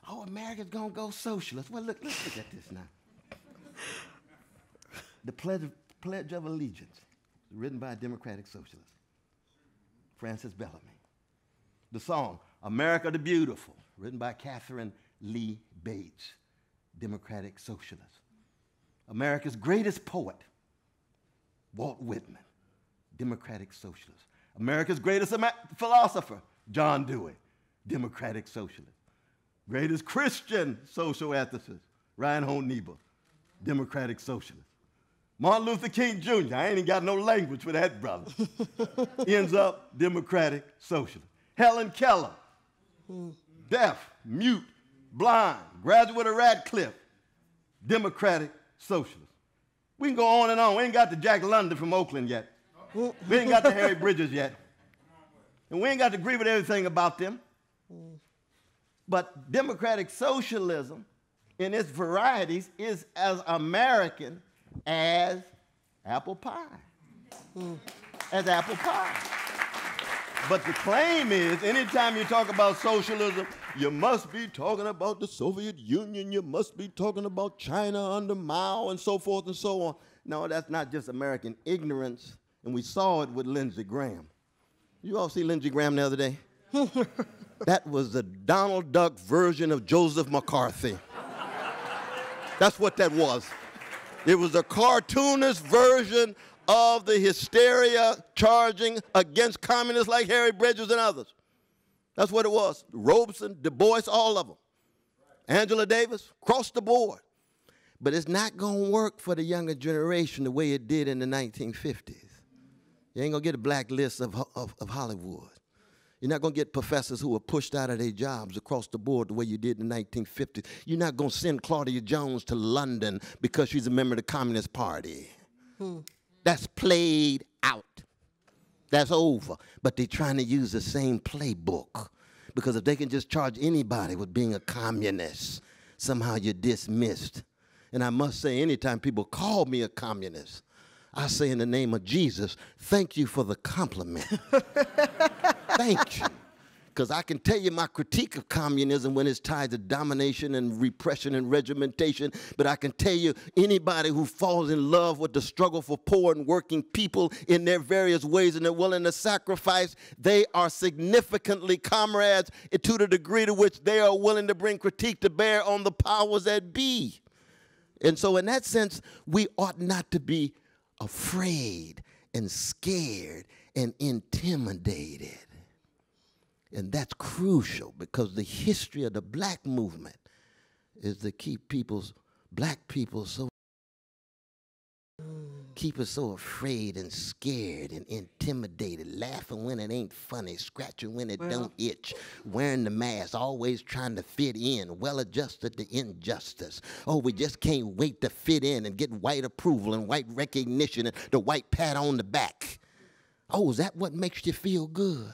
Oh, America's gonna go socialist. Well, look, let's look at this now. [LAUGHS] The Pledge of, Pledge of Allegiance, written by a Democratic Socialist, Francis Bellamy. The song, America the Beautiful, written by Katharine Lee Bates, Democratic Socialist. America's greatest poet, Walt Whitman, Democratic Socialist. America's greatest philosopher, John Dewey, Democratic Socialist. Greatest Christian social ethicist, Reinhold Niebuhr, Democratic Socialist. Martin Luther King Jr., I ain't got no language for that brother, [LAUGHS] ends up Democratic Socialist. Helen Keller, deaf, mute, blind, graduate of Radcliffe, Democratic Socialist. We can go on and on. We ain't got the Jack London from Oakland yet. We ain't got the Harry Bridges yet. And we ain't got to agree with everything about them. But democratic socialism in its varieties is as American as apple pie. As apple pie. But the claim is anytime you talk about socialism, you must be talking about the Soviet Union, you must be talking about China under Mao and so forth and so on. No, that's not just American ignorance, and we saw it with Lindsey Graham. You all see Lindsey Graham the other day? [LAUGHS] that was the Donald Duck version of Joseph McCarthy. That's what that was. It was a cartoonist version of the hysteria charging against communists like Harry Bridges and others. That's what it was. Robeson, Du Bois, all of them. Angela Davis, across the board. But it's not going to work for the younger generation the way it did in the 1950s. You ain't going to get a black list of, of, of Hollywood. You're not going to get professors who were pushed out of their jobs across the board the way you did in the 1950s. You're not going to send Claudia Jones to London because she's a member of the Communist Party. Hmm. That's played out. That's over. But they're trying to use the same playbook. Because if they can just charge anybody with being a communist, somehow you're dismissed. And I must say, anytime people call me a communist, I say in the name of Jesus, thank you for the compliment. [LAUGHS] thank you. Because I can tell you my critique of communism when it's tied to domination and repression and regimentation. But I can tell you anybody who falls in love with the struggle for poor and working people in their various ways and they're willing to sacrifice, they are significantly comrades to the degree to which they are willing to bring critique to bear on the powers that be. And so, in that sense, we ought not to be afraid and scared and intimidated. And that's crucial because the history of the black movement is to keep people's black people so keep us so afraid and scared and intimidated, laughing when it ain't funny, scratching when it well. don't itch, wearing the mask, always trying to fit in, well adjusted to injustice. Oh, we just can't wait to fit in and get white approval and white recognition and the white pat on the back. Oh, is that what makes you feel good?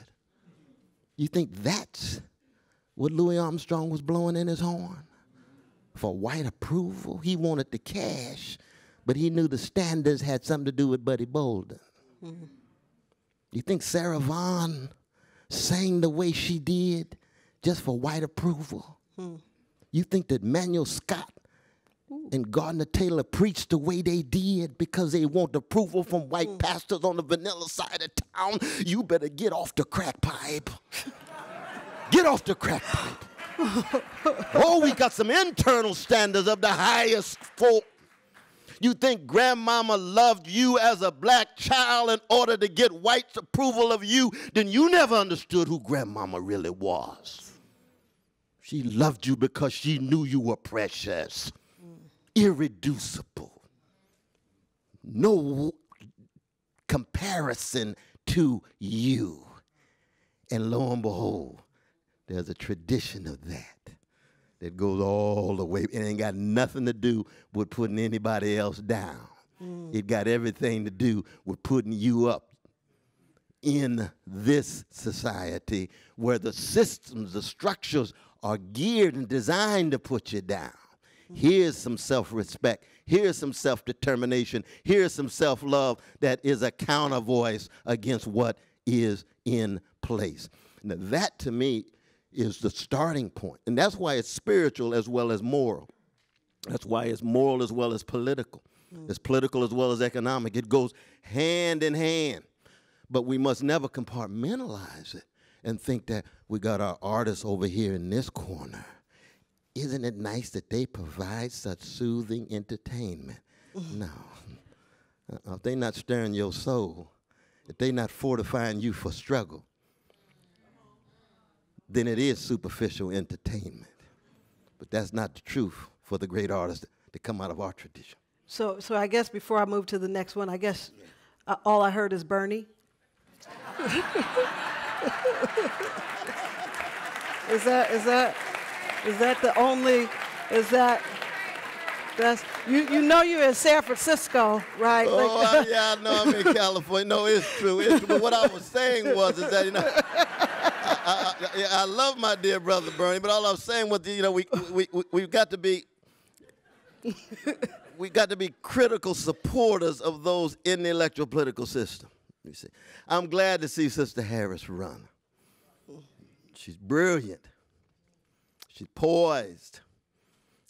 You think that's what Louis Armstrong was blowing in his horn? For white approval? He wanted the cash, but he knew the standards had something to do with Buddy Bolden. Mm-hmm. You think Sarah Vaughan sang the way she did just for white approval? Mm. You think that Manuel Scott and Gardner Taylor preached the way they did because they want approval from white mm. pastors on the vanilla side of town, you better get off the crack pipe. [LAUGHS] get off the crack pipe. oh, we got some internal standards of the highest folk. You think grandmama loved you as a black child in order to get white's approval of you, then you never understood who grandmama really was. She loved you because she knew you were precious irreducible. No comparison to you. And lo and behold, there's a tradition of that that goes all the way. It ain't got nothing to do with putting anybody else down. Mm. It got everything to do with putting you up. in this society where the systems, the structures are geared and designed to put you down. Here's some self respect. Here's some self determination. Here's some self love that is a counter voice against what is in place. Now, that to me is the starting point. And that's why it's spiritual as well as moral. That's why it's moral as well as political. Mm. It's political as well as economic. It goes hand in hand. But we must never compartmentalize it and think that we got our artists over here in this corner. Isn't it nice that they provide such soothing entertainment? Mm. no. Uh, if they're not stirring your soul, if they're not fortifying you for struggle, then it is superficial entertainment. But that's not the truth for the great artists that come out of our tradition. So, so I guess before I move to the next one, I guess uh, all I heard is Bernie. [LAUGHS] is that is that is that the only is that that's you you know you're in San Francisco, right? Oh like, yeah, I [LAUGHS] know I'm in California. No, it's true. It's true. But what I was saying was is that you know I, I, I, love my dear brother Bernie, but all I was saying was you know we we, we we've got to be we got to be critical supporters of those in the electoral political system. You see, I'm glad to see Sister Harris run. She's brilliant. She's poised.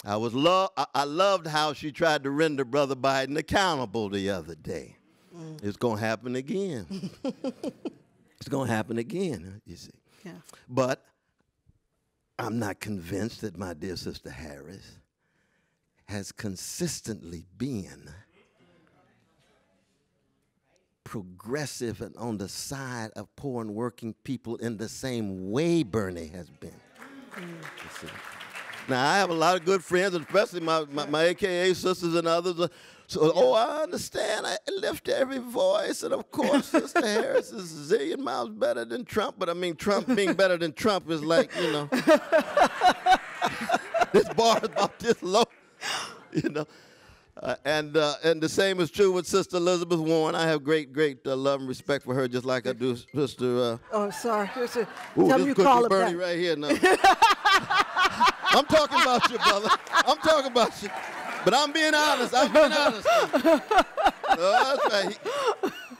I was lo- I, I loved how she tried to render Brother Biden accountable the other day. Mm. It's gonna happen again. [LAUGHS] it's gonna happen again. You see. Yeah. But I'm not convinced that my dear sister Harris has consistently been progressive and on the side of poor and working people in the same way Bernie has been. Mm. Now, I have a lot of good friends, especially my, my, my AKA sisters and others. Uh, so, oh, I understand. I lift every voice. And of course, Sister [LAUGHS] Harris is a zillion miles better than Trump. But I mean, Trump being better than Trump is like, you know, [LAUGHS] [LAUGHS] this bar is about this low. you know. Uh, and uh, and the same is true with Sister Elizabeth Warren. I have great, great uh, love and respect for her, just like I do Sister. Uh, oh, sorry. A, ooh, tell me you call it Bernie right here. No. [LAUGHS] I'm talking about you, brother. I'm talking about you. But I'm being honest. I'm being honest. no, [LAUGHS] that's right.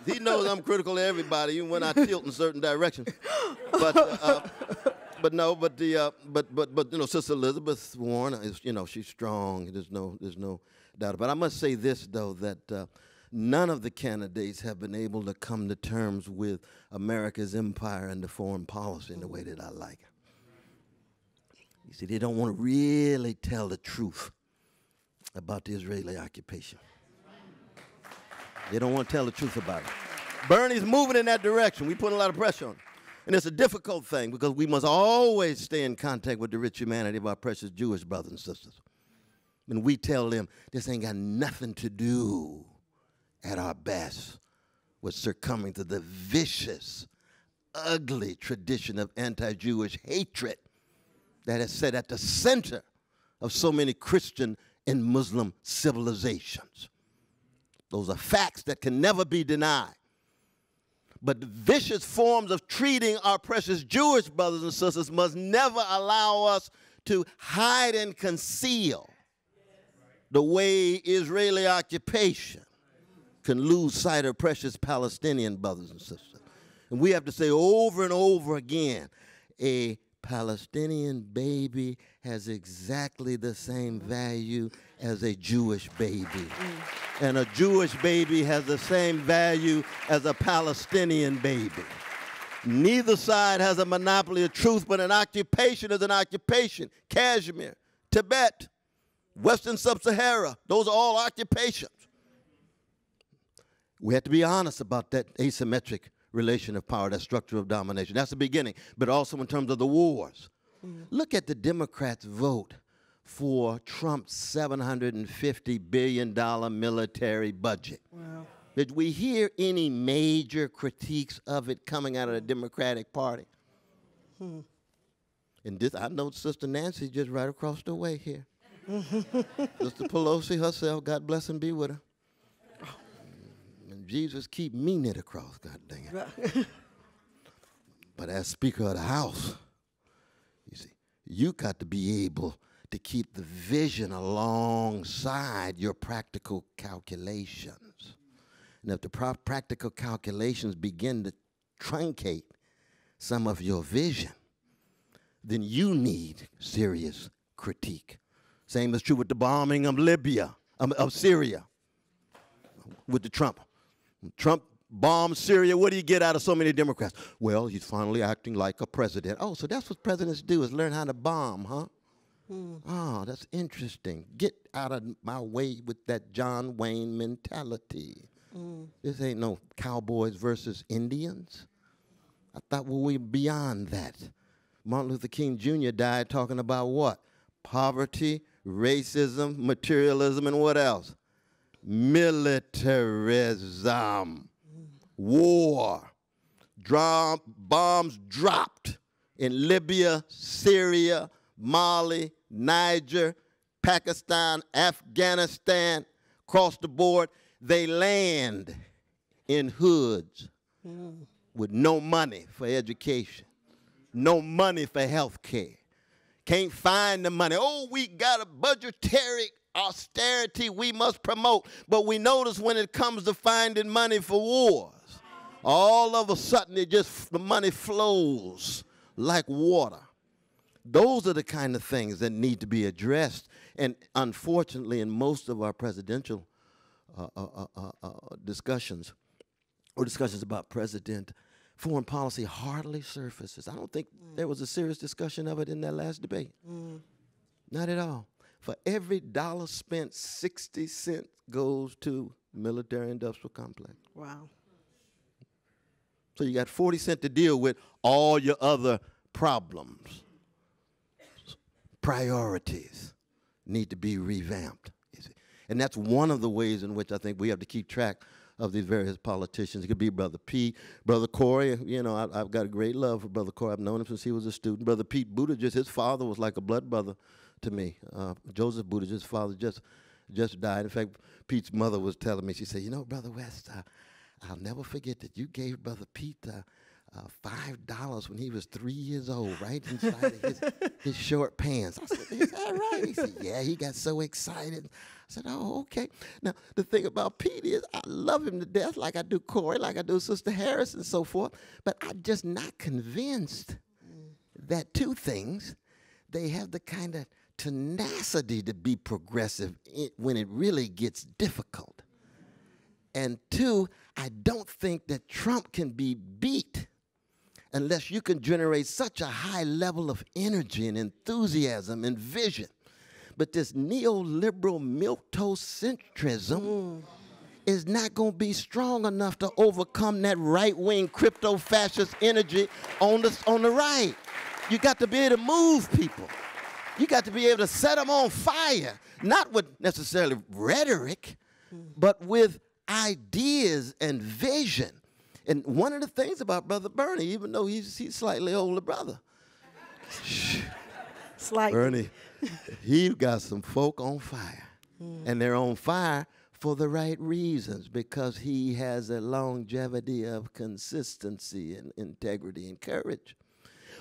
He, he, knows I'm critical of everybody, even when I tilt in certain directions. But uh, but no, but the uh, but but but you know, Sister Elizabeth Warren is you know she's strong. There's no there's no doubt. But I must say this though that uh, none of the candidates have been able to come to terms with America's empire and the foreign policy in the way that I like. You see, they don't want to really tell the truth about the Israeli occupation. They don't want to tell the truth about it. Bernie's moving in that direction. We put a lot of pressure on him. And it's a difficult thing because we must always stay in contact with the rich humanity of our precious Jewish brothers and sisters. And we tell them this ain't got nothing to do at our best with succumbing to the vicious, ugly tradition of anti Jewish hatred that is set at the center of so many Christian and Muslim civilizations. Those are facts that can never be denied. But vicious forms of treating our precious Jewish brothers and sisters must never allow us to hide and conceal the way Israeli occupation can lose sight of precious Palestinian brothers and sisters. And we have to say over and over again a Palestinian baby has exactly the same value as a Jewish baby. Mm. And a Jewish baby has the same value as a Palestinian baby. Neither side has a monopoly of truth, but an occupation is an occupation. Kashmir, Tibet, Western Sub Sahara, those are all occupations. We have to be honest about that asymmetric relation of power, that structure of domination. That's the beginning, but also in terms of the wars. Mm. Look at the Democrats' vote for Trump's $750 billion military budget. Wow. Did we hear any major critiques of it coming out of the Democratic Party? Hmm. And this, I know Sister Nancy just right across the way here. Sister Pelosi herself, God bless and be with her. And Jesus keep me near the cross, God dang it. but as Speaker of the House, you see, you got to be able to keep the vision alongside your practical calculations. And if the practical calculations begin to truncate some of your vision, then you need serious critique. Same is true with the bombing of Libya, um, of Syria, with the Trump. Trump bombed Syria. What do you get out of so many Democrats? Well, he's finally acting like a president. Oh, so that's what presidents do is learn how to bomb, huh? Mm. Oh, that's interesting. Get out of my way with that John Wayne mentality. Mm. This ain't no cowboys versus Indians. I thought well, we beyond that. Martin Luther King Jr. died talking about what? Poverty, racism, materialism, and what else? Militarism, war, Drum, bombs dropped in Libya, Syria, Mali, Niger, Pakistan, Afghanistan, across the board. They land in hoods mm. with no money for education, no money for health care. Can't find the money. Oh, we got a budgetary austerity we must promote. But we notice when it comes to finding money for wars, all of a sudden it just the money flows like water. Those are the kind of things that need to be addressed. And unfortunately, in most of our presidential uh, uh, uh, uh, uh discussions or discussions about president foreign policy hardly surfaces. I don't think mm. there was a serious discussion of it in that last debate. Mm. Not at all. For every dollar spent, 60 cents goes to military industrial complex. Wow. So you got 40 cents to deal with all your other problems. Priorities need to be revamped. And that's one of the ways in which I think we have to keep track of these various politicians. It could be Brother Pete, Brother Corey. You know, I, have got a great love for Brother Corey. I've known him since he was a student. Brother Pete Buttigieg, his father was like a blood brother to me. Uh, Joseph Buttigieg's father just just died. In fact, Pete's mother was telling me, she said, you know, Brother West, uh, I'll never forget that you gave Brother Pete uh, uh, five dollars when he was three years old, right inside of his, [LAUGHS] his short pants. I said, "Is that right?" He said, "Yeah." He got so excited. I said, "Oh, okay." Now the thing about Pete is, I love him to death, like I do Corey, like I do Sister Harris, and so forth. But I'm just not convinced that two things, they have the kind of tenacity to be progressive when it really gets difficult. And two, I don't think that Trump can be beat unless you can generate such a high level of energy and enthusiasm and vision. But this neoliberal milquetoast mm. is not going to be strong enough to overcome that right-wing crypto-fascist energy on the, on the right. You got to be able to move people. You got to be able to set them on fire, not with necessarily rhetoric, mm. but with ideas and vision. And one of the things about Brother Bernie, even though he's, he's slightly older brother, [LAUGHS] slightly. Bernie, he's got some folk on fire. Mm. And they're on fire for the right reasons because he has a longevity of consistency and integrity and courage.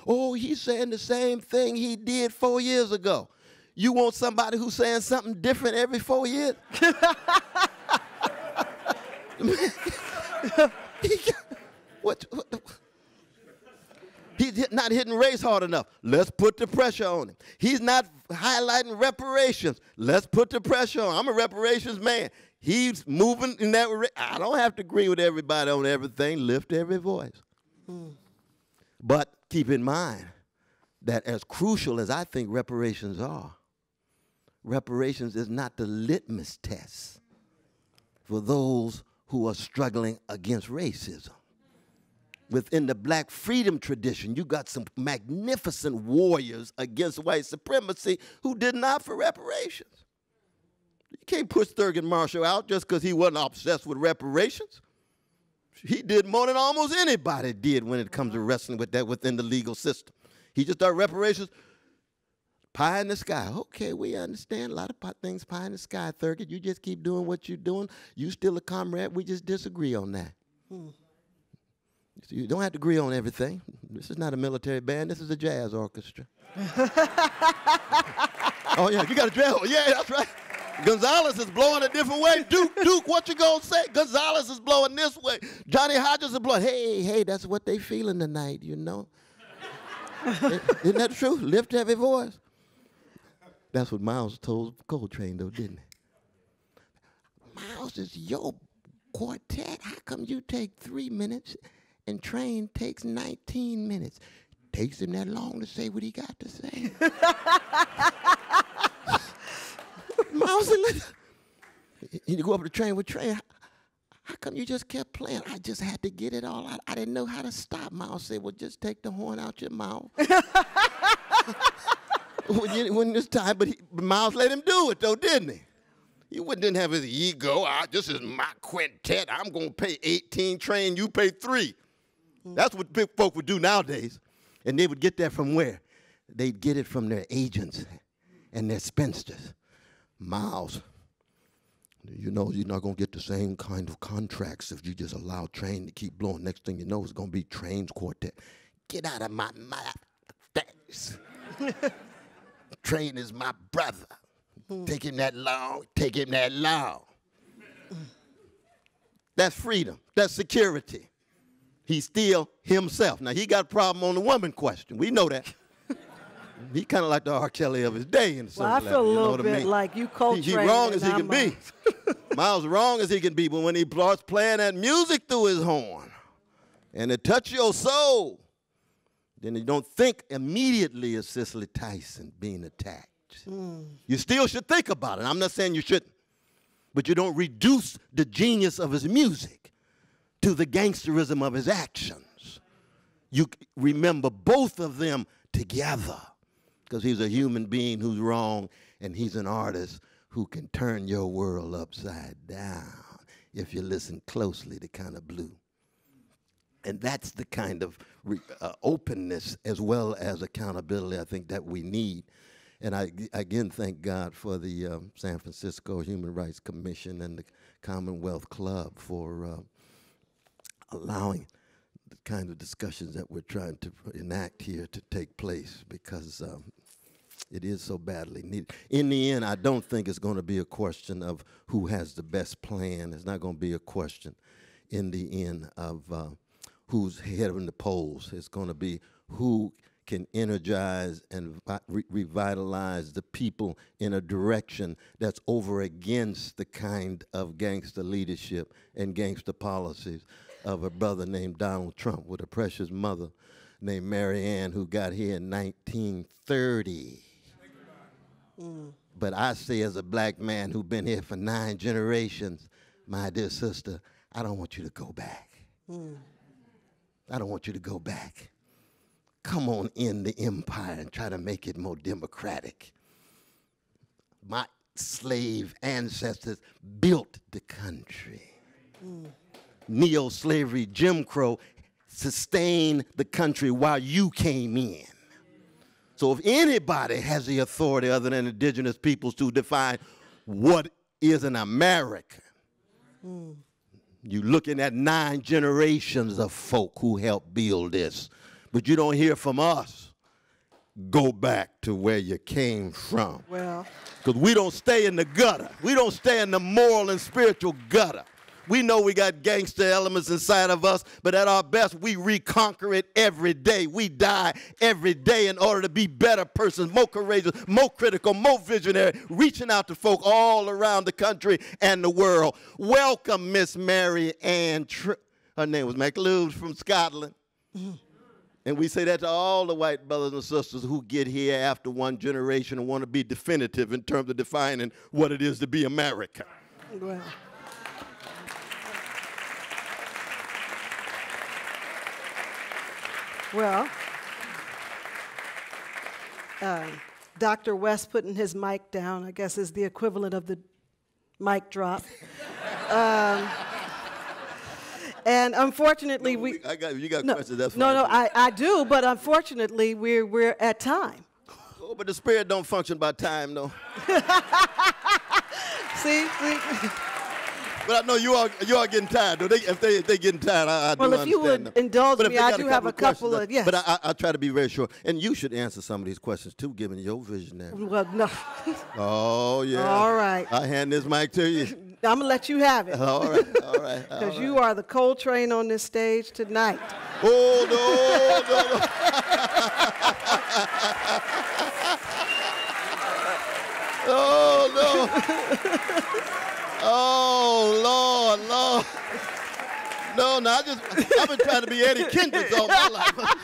Oh, he's saying the same thing he did four years ago. You want somebody who's saying something different every four years? [LAUGHS] [LAUGHS] [LAUGHS] what, what, He's not hitting race hard enough. Let's put the pressure on him. He's not highlighting reparations. Let's put the pressure on. I'm a reparations man. He's moving in that. I don't have to agree with everybody on everything. Lift every voice. But keep in mind that as crucial as I think reparations are, reparations is not the litmus test for those who are struggling against racism within the black freedom tradition, you got some magnificent warriors against white supremacy who did not for reparations. You can't push Thurgood Marshall out just because he wasn't obsessed with reparations. He did more than almost anybody did when it comes to wrestling with that within the legal system. He just thought reparations, Pie in the sky. Okay, we understand a lot of things pie in the sky, Thurgood. You just keep doing what you're doing. You still a comrade. We just disagree on that. Hmm. You don't have to agree on everything. This is not a military band. This is a jazz orchestra. [LAUGHS] oh yeah, you got a jazz. Yeah, that's right. Gonsalves is blowing a different way. Duke, Duke, what you gonna say? Gonsalves is blowing this way. Johnny Hodges is blowing. Hey, hey, that's what they feeling tonight, you know. [LAUGHS] Isn't that true? Lift every voice. That's what Miles told Coltrane, though, didn't he? Miles is your quartet. How come you take three minutes and Train takes 19 minutes? Takes him that long to say what he got to say. [LAUGHS] Miles, he go up to Train with Train. How come you just kept playing? I just had to get it all out. I didn't know how to stop. Miles said, Well, just take the horn out your mouth. [LAUGHS] when, it's time, but he, Miles let him do it though, didn't he? He wouldn't didn't have his ego. Ah, this is my quintet. I'm gonna pay 18 train, you pay three. That's what big folk would do nowadays. And they would get that from where? They'd get it from their agents and their spinsters. Miles, you know you're not gonna get the same kind of contracts if you just allow Train to keep blowing. Next thing you know, it's gonna be Train's quartet. Get out of my mouth. Thanks. [LAUGHS] Train is my brother. Mm. Take him that long, take him that long. That's freedom. That's security. He's still himself. Now he got a problem on the woman question. We know that. [LAUGHS] he kind of like the R. Kelly of his day in Well, I feel level, a little bit I mean? like you Coltrane. He, he wrong as he can be. [LAUGHS] Miles wrong as he can be, but when he starts playing that music through his horn, and it touch your soul, then you don't think immediately of Cicely Tyson being attacked. Mm. You still should think about it. I'm not saying you shouldn't, but you don't reduce the genius of his music to the gangsterism of his actions. You remember both of them together because he's a human being who's wrong and he's an artist who can turn your world upside down if you listen closely to kind of blue. And that's the kind of re, uh, openness as well as accountability I think that we need. And I again thank God for the um, San Francisco Human Rights Commission and the Commonwealth Club for uh, allowing the kind of discussions that we're trying to enact here to take place because um, it is so badly needed. In the end, I don't think it's going to be a question of who has the best plan. It's not going to be a question in the end of uh, who's head of the polls. It's going to be who can energize and re revitalize the people in a direction that's over against the kind of gangster leadership and gangster policies of a brother named Donald Trump with a precious mother named Mary Anne who got here in 1930. Mm. But I say as a black man who's been here for nine generations, my dear sister, I don't want you to go back. Mm. I don't want you to go back. Come on in the empire and try to make it more democratic. My slave ancestors built the country. Mm. Neo slavery, Jim Crow sustained the country while you came in. So if anybody has the authority other than indigenous peoples to define what is an American, mm. You're looking at nine generations of folk who helped build this, but you don't hear from us. Go back to where you came from. Well, because we don't stay in the gutter. We don't stay in the moral and spiritual gutter. We know we got gangster elements inside of us, but at our best, we reconquer it every day. We die every day in order to be better persons, more courageous, more critical, more visionary, reaching out to folk all around the country and the world. Welcome, Miss Mary Anne. Tr- Her name was MacLeod from Scotland. And we say that to all the white brothers and sisters who get here after one generation and want to be definitive in terms of defining what it is to be America. Well. Well, uh, Dr. West putting his mic down, I guess, is the equivalent of the mic drop. [LAUGHS] um, and unfortunately, no, we, I got you got no, questions. That's no, no, I, I do, but unfortunately, we're we're at time. [LAUGHS] Oh, but the spirit don't function by time, though. [LAUGHS] see, see. But I know you are you are getting tired. Though. They, if they if they getting tired, I, I Well, do if you would them. indulge But me, I do have a couple questions, of- yes. But I, I, I try to be very short, and you should answer some of these questions too, given your vision there. Well, no. [LAUGHS] Oh yeah. All right. I hand this mic to you. I'm going to let you have it All right. All right. [LAUGHS] because right. you are the Coltrane on this stage tonight. [LAUGHS] Oh no, no, no. oh no. Oh Lord, Lord. No, no, I just I've been trying to be Eddie Kendricks all my life.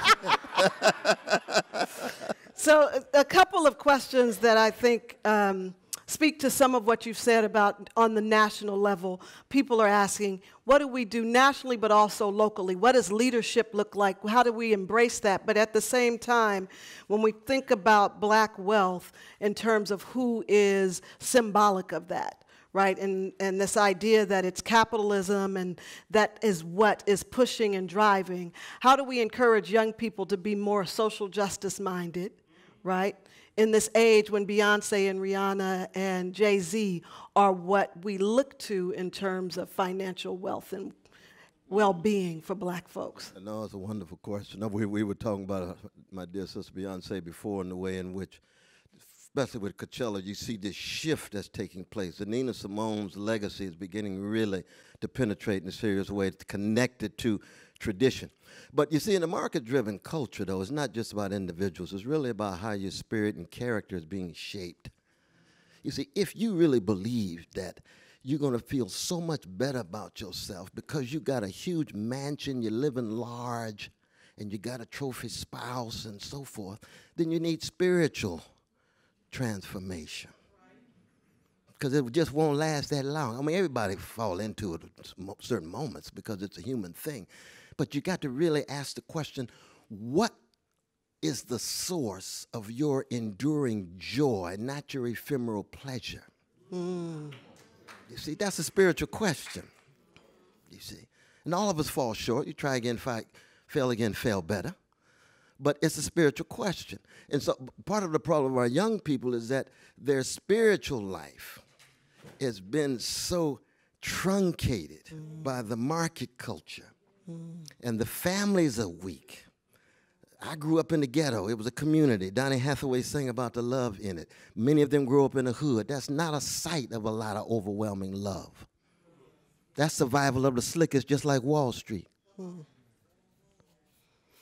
[LAUGHS] So, a, couple of questions that I think um, speak to some of what you've said about on the national level. People are asking, what do we do nationally but also locally? What does leadership look like? How do we embrace that? But at the same time, when we think about black wealth in terms of who is symbolic of that, right? And, and this idea that it's capitalism and that is what is pushing and driving. How do we encourage young people to be more social justice minded, right? In this age when Beyonce and Rihanna and Jay Z are what we look to in terms of financial wealth and well being for black folks. No, it's a wonderful question. We, we were talking about uh, my dear sister Beyonce before and the way in which, especially with Coachella, you see this shift that's taking place. And Nina Simone's legacy is beginning really to penetrate in a serious way, it's connected to tradition. But you see, in a market-driven culture, though, it's not just about individuals. It's really about how your spirit and character is being shaped. You see, if you really believe that you're going to feel so much better about yourself because you got a huge mansion, you're living large, and you got a trophy spouse and so forth, then you need spiritual transformation. Because it just won't last that long. I mean, everybody fall into it at certain moments because it's a human thing. But you got to really ask the question, what is the source of your enduring joy, not your ephemeral pleasure? Hmm. You see, that's a spiritual question. You see, and all of us fall short. You try again, fight, fail again, fail better. But it's a spiritual question. And so part of the problem of our young people is that their spiritual life has been so truncated by the market culture. And the families are weak. I grew up in the ghetto. It was a community. Donny Hathaway sang about the love in it. Many of them grew up in the hood. That's not a site of a lot of overwhelming love. That's survival of the slickest, just like Wall Street.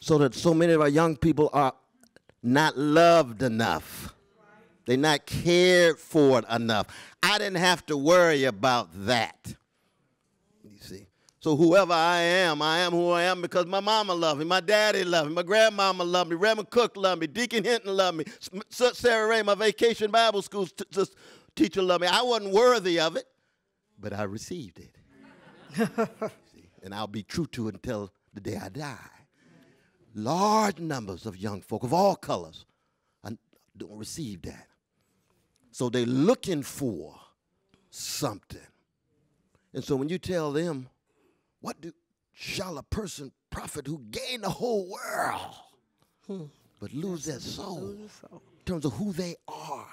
So that so many of our young people are not loved enough. They're not cared for enough. I didn't have to worry about that. You see. So whoever I am, I am who I am because my mama loved me, my daddy loved me, my grandmama loved me, Reverend Cook loved me, Deacon Hinton loved me, Sarah Ray, my vacation Bible school teacher loved me. I wasn't worthy of it, but I received it. [LAUGHS] And I'll be true to it until the day I die. Large numbers of young folk of all colors I don't receive that. So they're looking for something. And so when you tell them, what do, shall a person profit who gain the whole world hmm. but lose their soul in terms of who they are,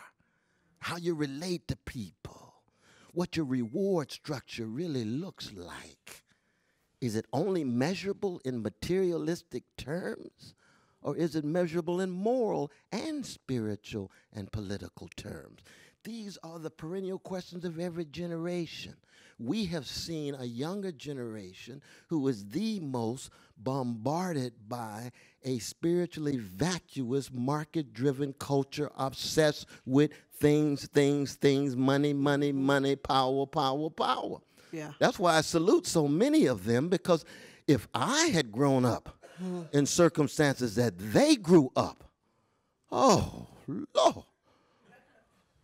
how you relate to people, what your reward structure really looks like? Is it only measurable in materialistic terms? Or is it measurable in moral and spiritual and political terms? These are the perennial questions of every generation. We have seen a younger generation who is the most bombarded by a spiritually vacuous, market driven culture obsessed with things, things, things, money, money, money, power, power, power. Yeah. That's why I salute so many of them because if I had grown up mm-hmm. in circumstances that they grew up, oh, Lord.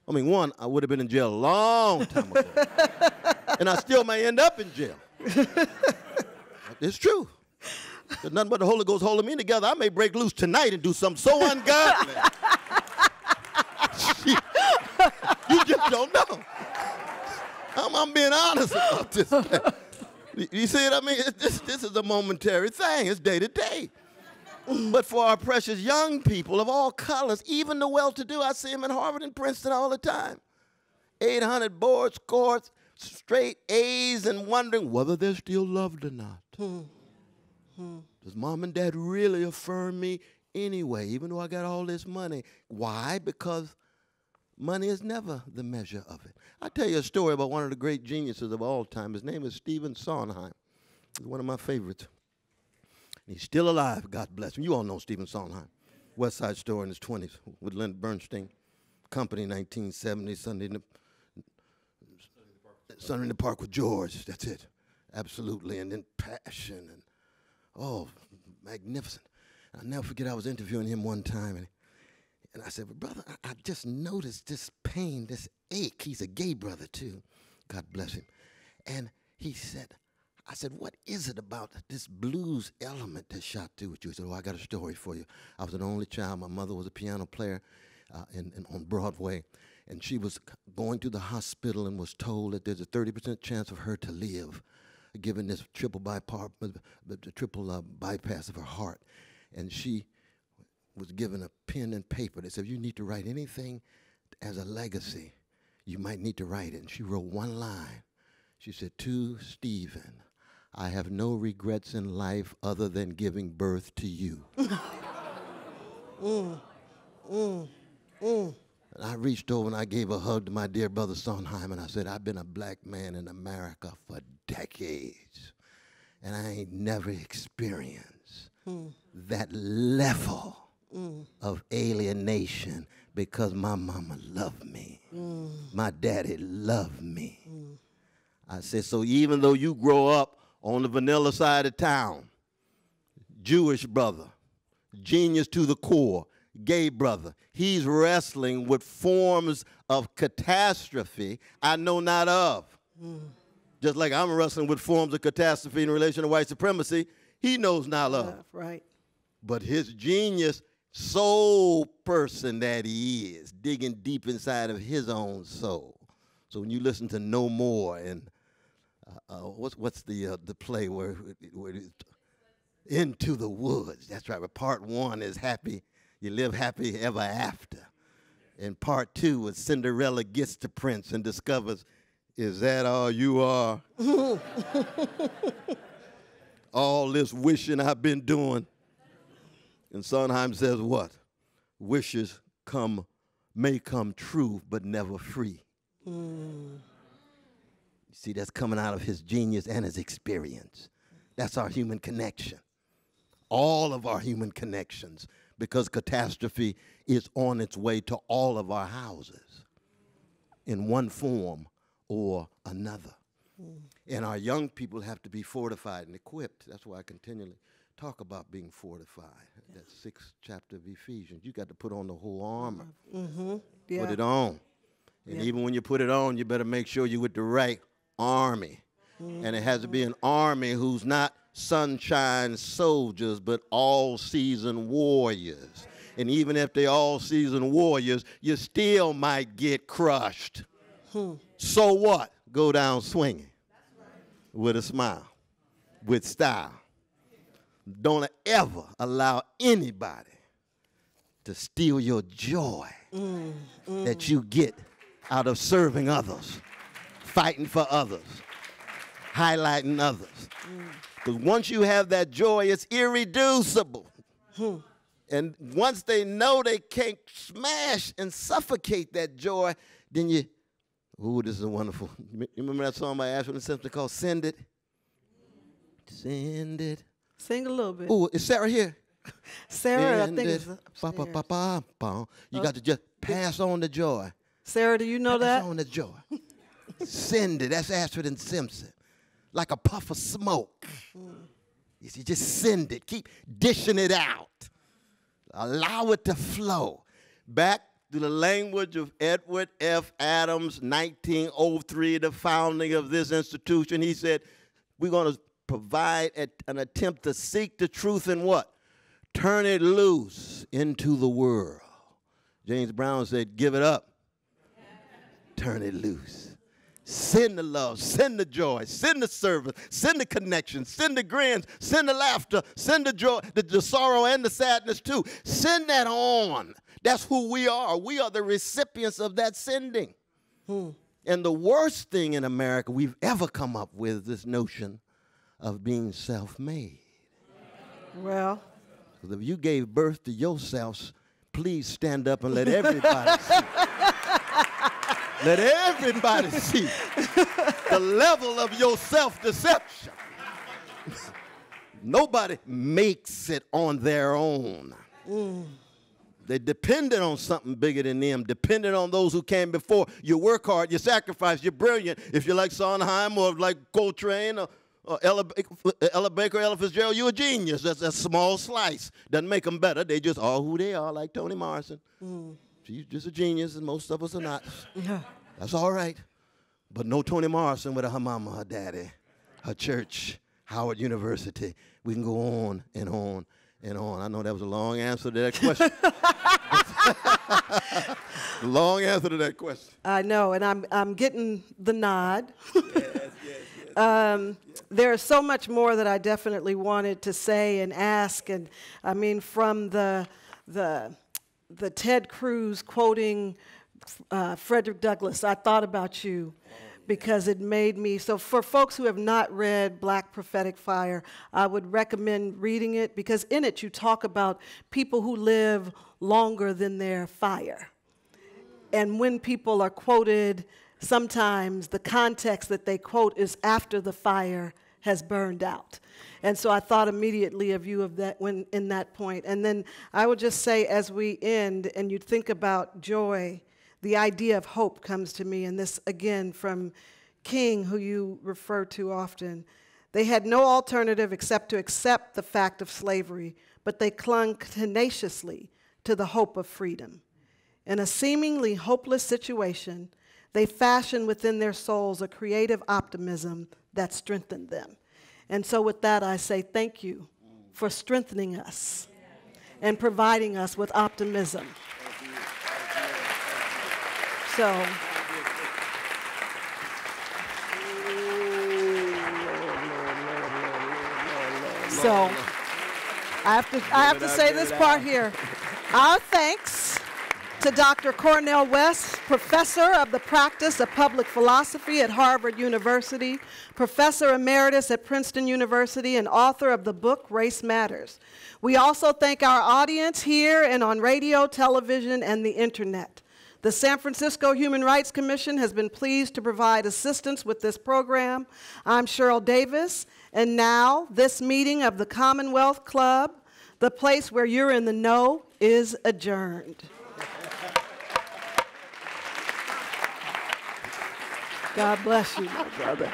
I mean, one, I would have been in jail a long time ago. [LAUGHS] and I still may end up in jail. it's true. There's nothing but the Holy Ghost holding me together. I may break loose tonight and do something so ungodly. [LAUGHS] you just don't know. I'm, I'm being honest about this. [LAUGHS] You- see what I mean? This, this is a momentary thing. It's day to day. but for our precious young people of all colors, even the well to do, I see them in Harvard and Princeton all the time. 800 board scores, straight A's, and wondering whether they're still loved or not. Hmm. Hmm. Does mom and dad really affirm me anyway, even though I got all this money? Why? Because money is never the measure of it. I'll tell you a story about one of the great geniuses of all time. His name is Stephen Sondheim. He's one of my favorites. He's still alive, God bless him. You all know Stephen Sondheim. West Side Story in his 20s with Leonard Bernstein. Company 1970, Sunday in the, Sunday in the Park with George. That's it. Absolutely. And then Passion and, oh, magnificent. I'll never forget I was interviewing him one time and, and I said, well, brother, I, I just noticed this pain, this ache. He's a gay brother too. God bless him. And he said, I said, What is it about this blues element that shot through with you? He said, Oh, I got a story for you. I was an only child. My mother was a piano player uh, in, in, on Broadway, and she was going to the hospital and was told that there's a 30% chance of her to live, given this triple, the triple uh, bypass of her heart. And she was given a pen and paper that said, You need to write anything as a legacy. You might need to write it. And she wrote one line. She said, To Stephen, I have no regrets in life other than giving birth to you. [LAUGHS] mm, mm, mm. And I reached over and I gave a hug to my dear brother Sondheim and I said, I've been a black man in America for decades, and I ain't never experienced mm. that level mm. of alienation because my mama loved me. Mm. My daddy loved me. Mm. I said, so even though you grow up on the vanilla side of town. Jewish brother, genius to the core, gay brother. He's wrestling with forms of catastrophe I know not of. Just like I'm wrestling with forms of catastrophe in relation to white supremacy, he knows not of. Yeah, right. But his genius, soul person that he is, digging deep inside of his own soul. So when you listen to No More and uh, uh, what's what's the uh, the play where where into the woods? That's right. But part one is happy, you live happy ever after, and part two was Cinderella gets to Prince and discovers, is that all you are? [LAUGHS] all this wishing I've been doing. And Sondheim says what? Wishes come may come true, but never free. Mm. See, that's coming out of his genius and his experience. That's our human connection. All of our human connections, because catastrophe is on its way to all of our houses in one form or another. Mm. And our young people have to be fortified and equipped. That's why I continually talk about being fortified. That sixth chapter of Ephesians. You got to put on the whole armor. Mm-hmm. Yeah. Put it on. And yeah. even when you put it on, you better make sure you're with the right army. Mm-hmm. And it has to be an army who's not sunshine soldiers, but all season warriors. And even if they're all season warriors, you still might get crushed. Hmm. So what? Go down swinging right. with a smile, with style. Don't ever allow anybody to steal your joy mm, mm. that you get out of serving others fighting for others, highlighting others. Because mm. once you have that joy, it's irreducible. Hmm. And once they know they can't smash and suffocate that joy, then you, ooh, this is wonderful. [LAUGHS] You remember that song by Ashford and Simpson called Send It? Send It. Sing a little bit. Ooh, is Sarah here? [LAUGHS] Sarah, Send I think it's ba, ba, ba, ba, You uh, got to just pass on the joy. Sarah, do you know pass that? Pass on the joy. [LAUGHS] Send it. That's Ashford and Simpson. Like a puff of smoke. Mm. You see, just send it. Keep dishing it out. Allow it to flow. Back to the language of Edward F. Adams, 1903, the founding of this institution. He said, We're going to provide an attempt to seek the truth and what? Turn it loose into the world. James Brown said, Give it up, turn it loose. Send the love, send the joy, send the service, send the connection, send the grins, send the laughter, send the joy, the, the sorrow and the sadness too. Send that on. That's who we are. We are the recipients of that sending. Hmm. And the worst thing in America we've ever come up with is this notion of being self made. Well, if you gave birth to yourselves, please stand up and let everybody [LAUGHS] see. Let everybody see the level of your self deception. Nobody makes it on their own. Mm. They depended on something bigger than them, depended on those who came before. You work hard, you sacrifice, you're brilliant. If you're like Sondheim or like Coltrane or uh, Ella, Ella Baker, Ella Fitzgerald, you're a genius. That's a small slice. Doesn't make them better. They just are who they are, like Toni Morrison. Mm. She's just a genius, and most of us are not. Yeah. That's all right. But no Toni Morrison without her mama, her daddy, her church, Howard University. We can go on and on and on. I know that was a long answer to that question. [LAUGHS] [LAUGHS] long answer to that question. I know, and I'm, I'm getting the nod. yes, yes, Um, there's so much more that I definitely wanted to say and ask, and I mean, from the the the Ted Cruz quoting uh, Frederick Douglass, I thought about you because it made me so for folks who have not read black prophetic fire i would recommend reading it because in it you talk about people who live longer than their fire. And when people are quoted sometimes the context that they quote is after the fire has burned out. And so I thought immediately of you of that when in that point. And then I would just say as we end and you think about joy, the idea of hope comes to me and this again from King who you refer to often. They had no alternative except to accept the fact of slavery, but they clung tenaciously to the hope of freedom. In a seemingly hopeless situation, they fashioned within their souls a creative optimism that strengthened them. And so, with that, I say thank you for strengthening us and providing us with optimism. So, so I have to, I have to say this part here. Our thanks to Dr. Cornel West, professor of the practice of public philosophy at Harvard University, professor emeritus at Princeton University, and author of the book Race Matters. We also thank our audience here and on radio, television, and the internet. The San Francisco Human Rights Commission has been pleased to provide assistance with this program. I'm Sheryl Davis, and now this meeting of the Commonwealth Club, the place where you're in the know, is adjourned. God bless you, my brother.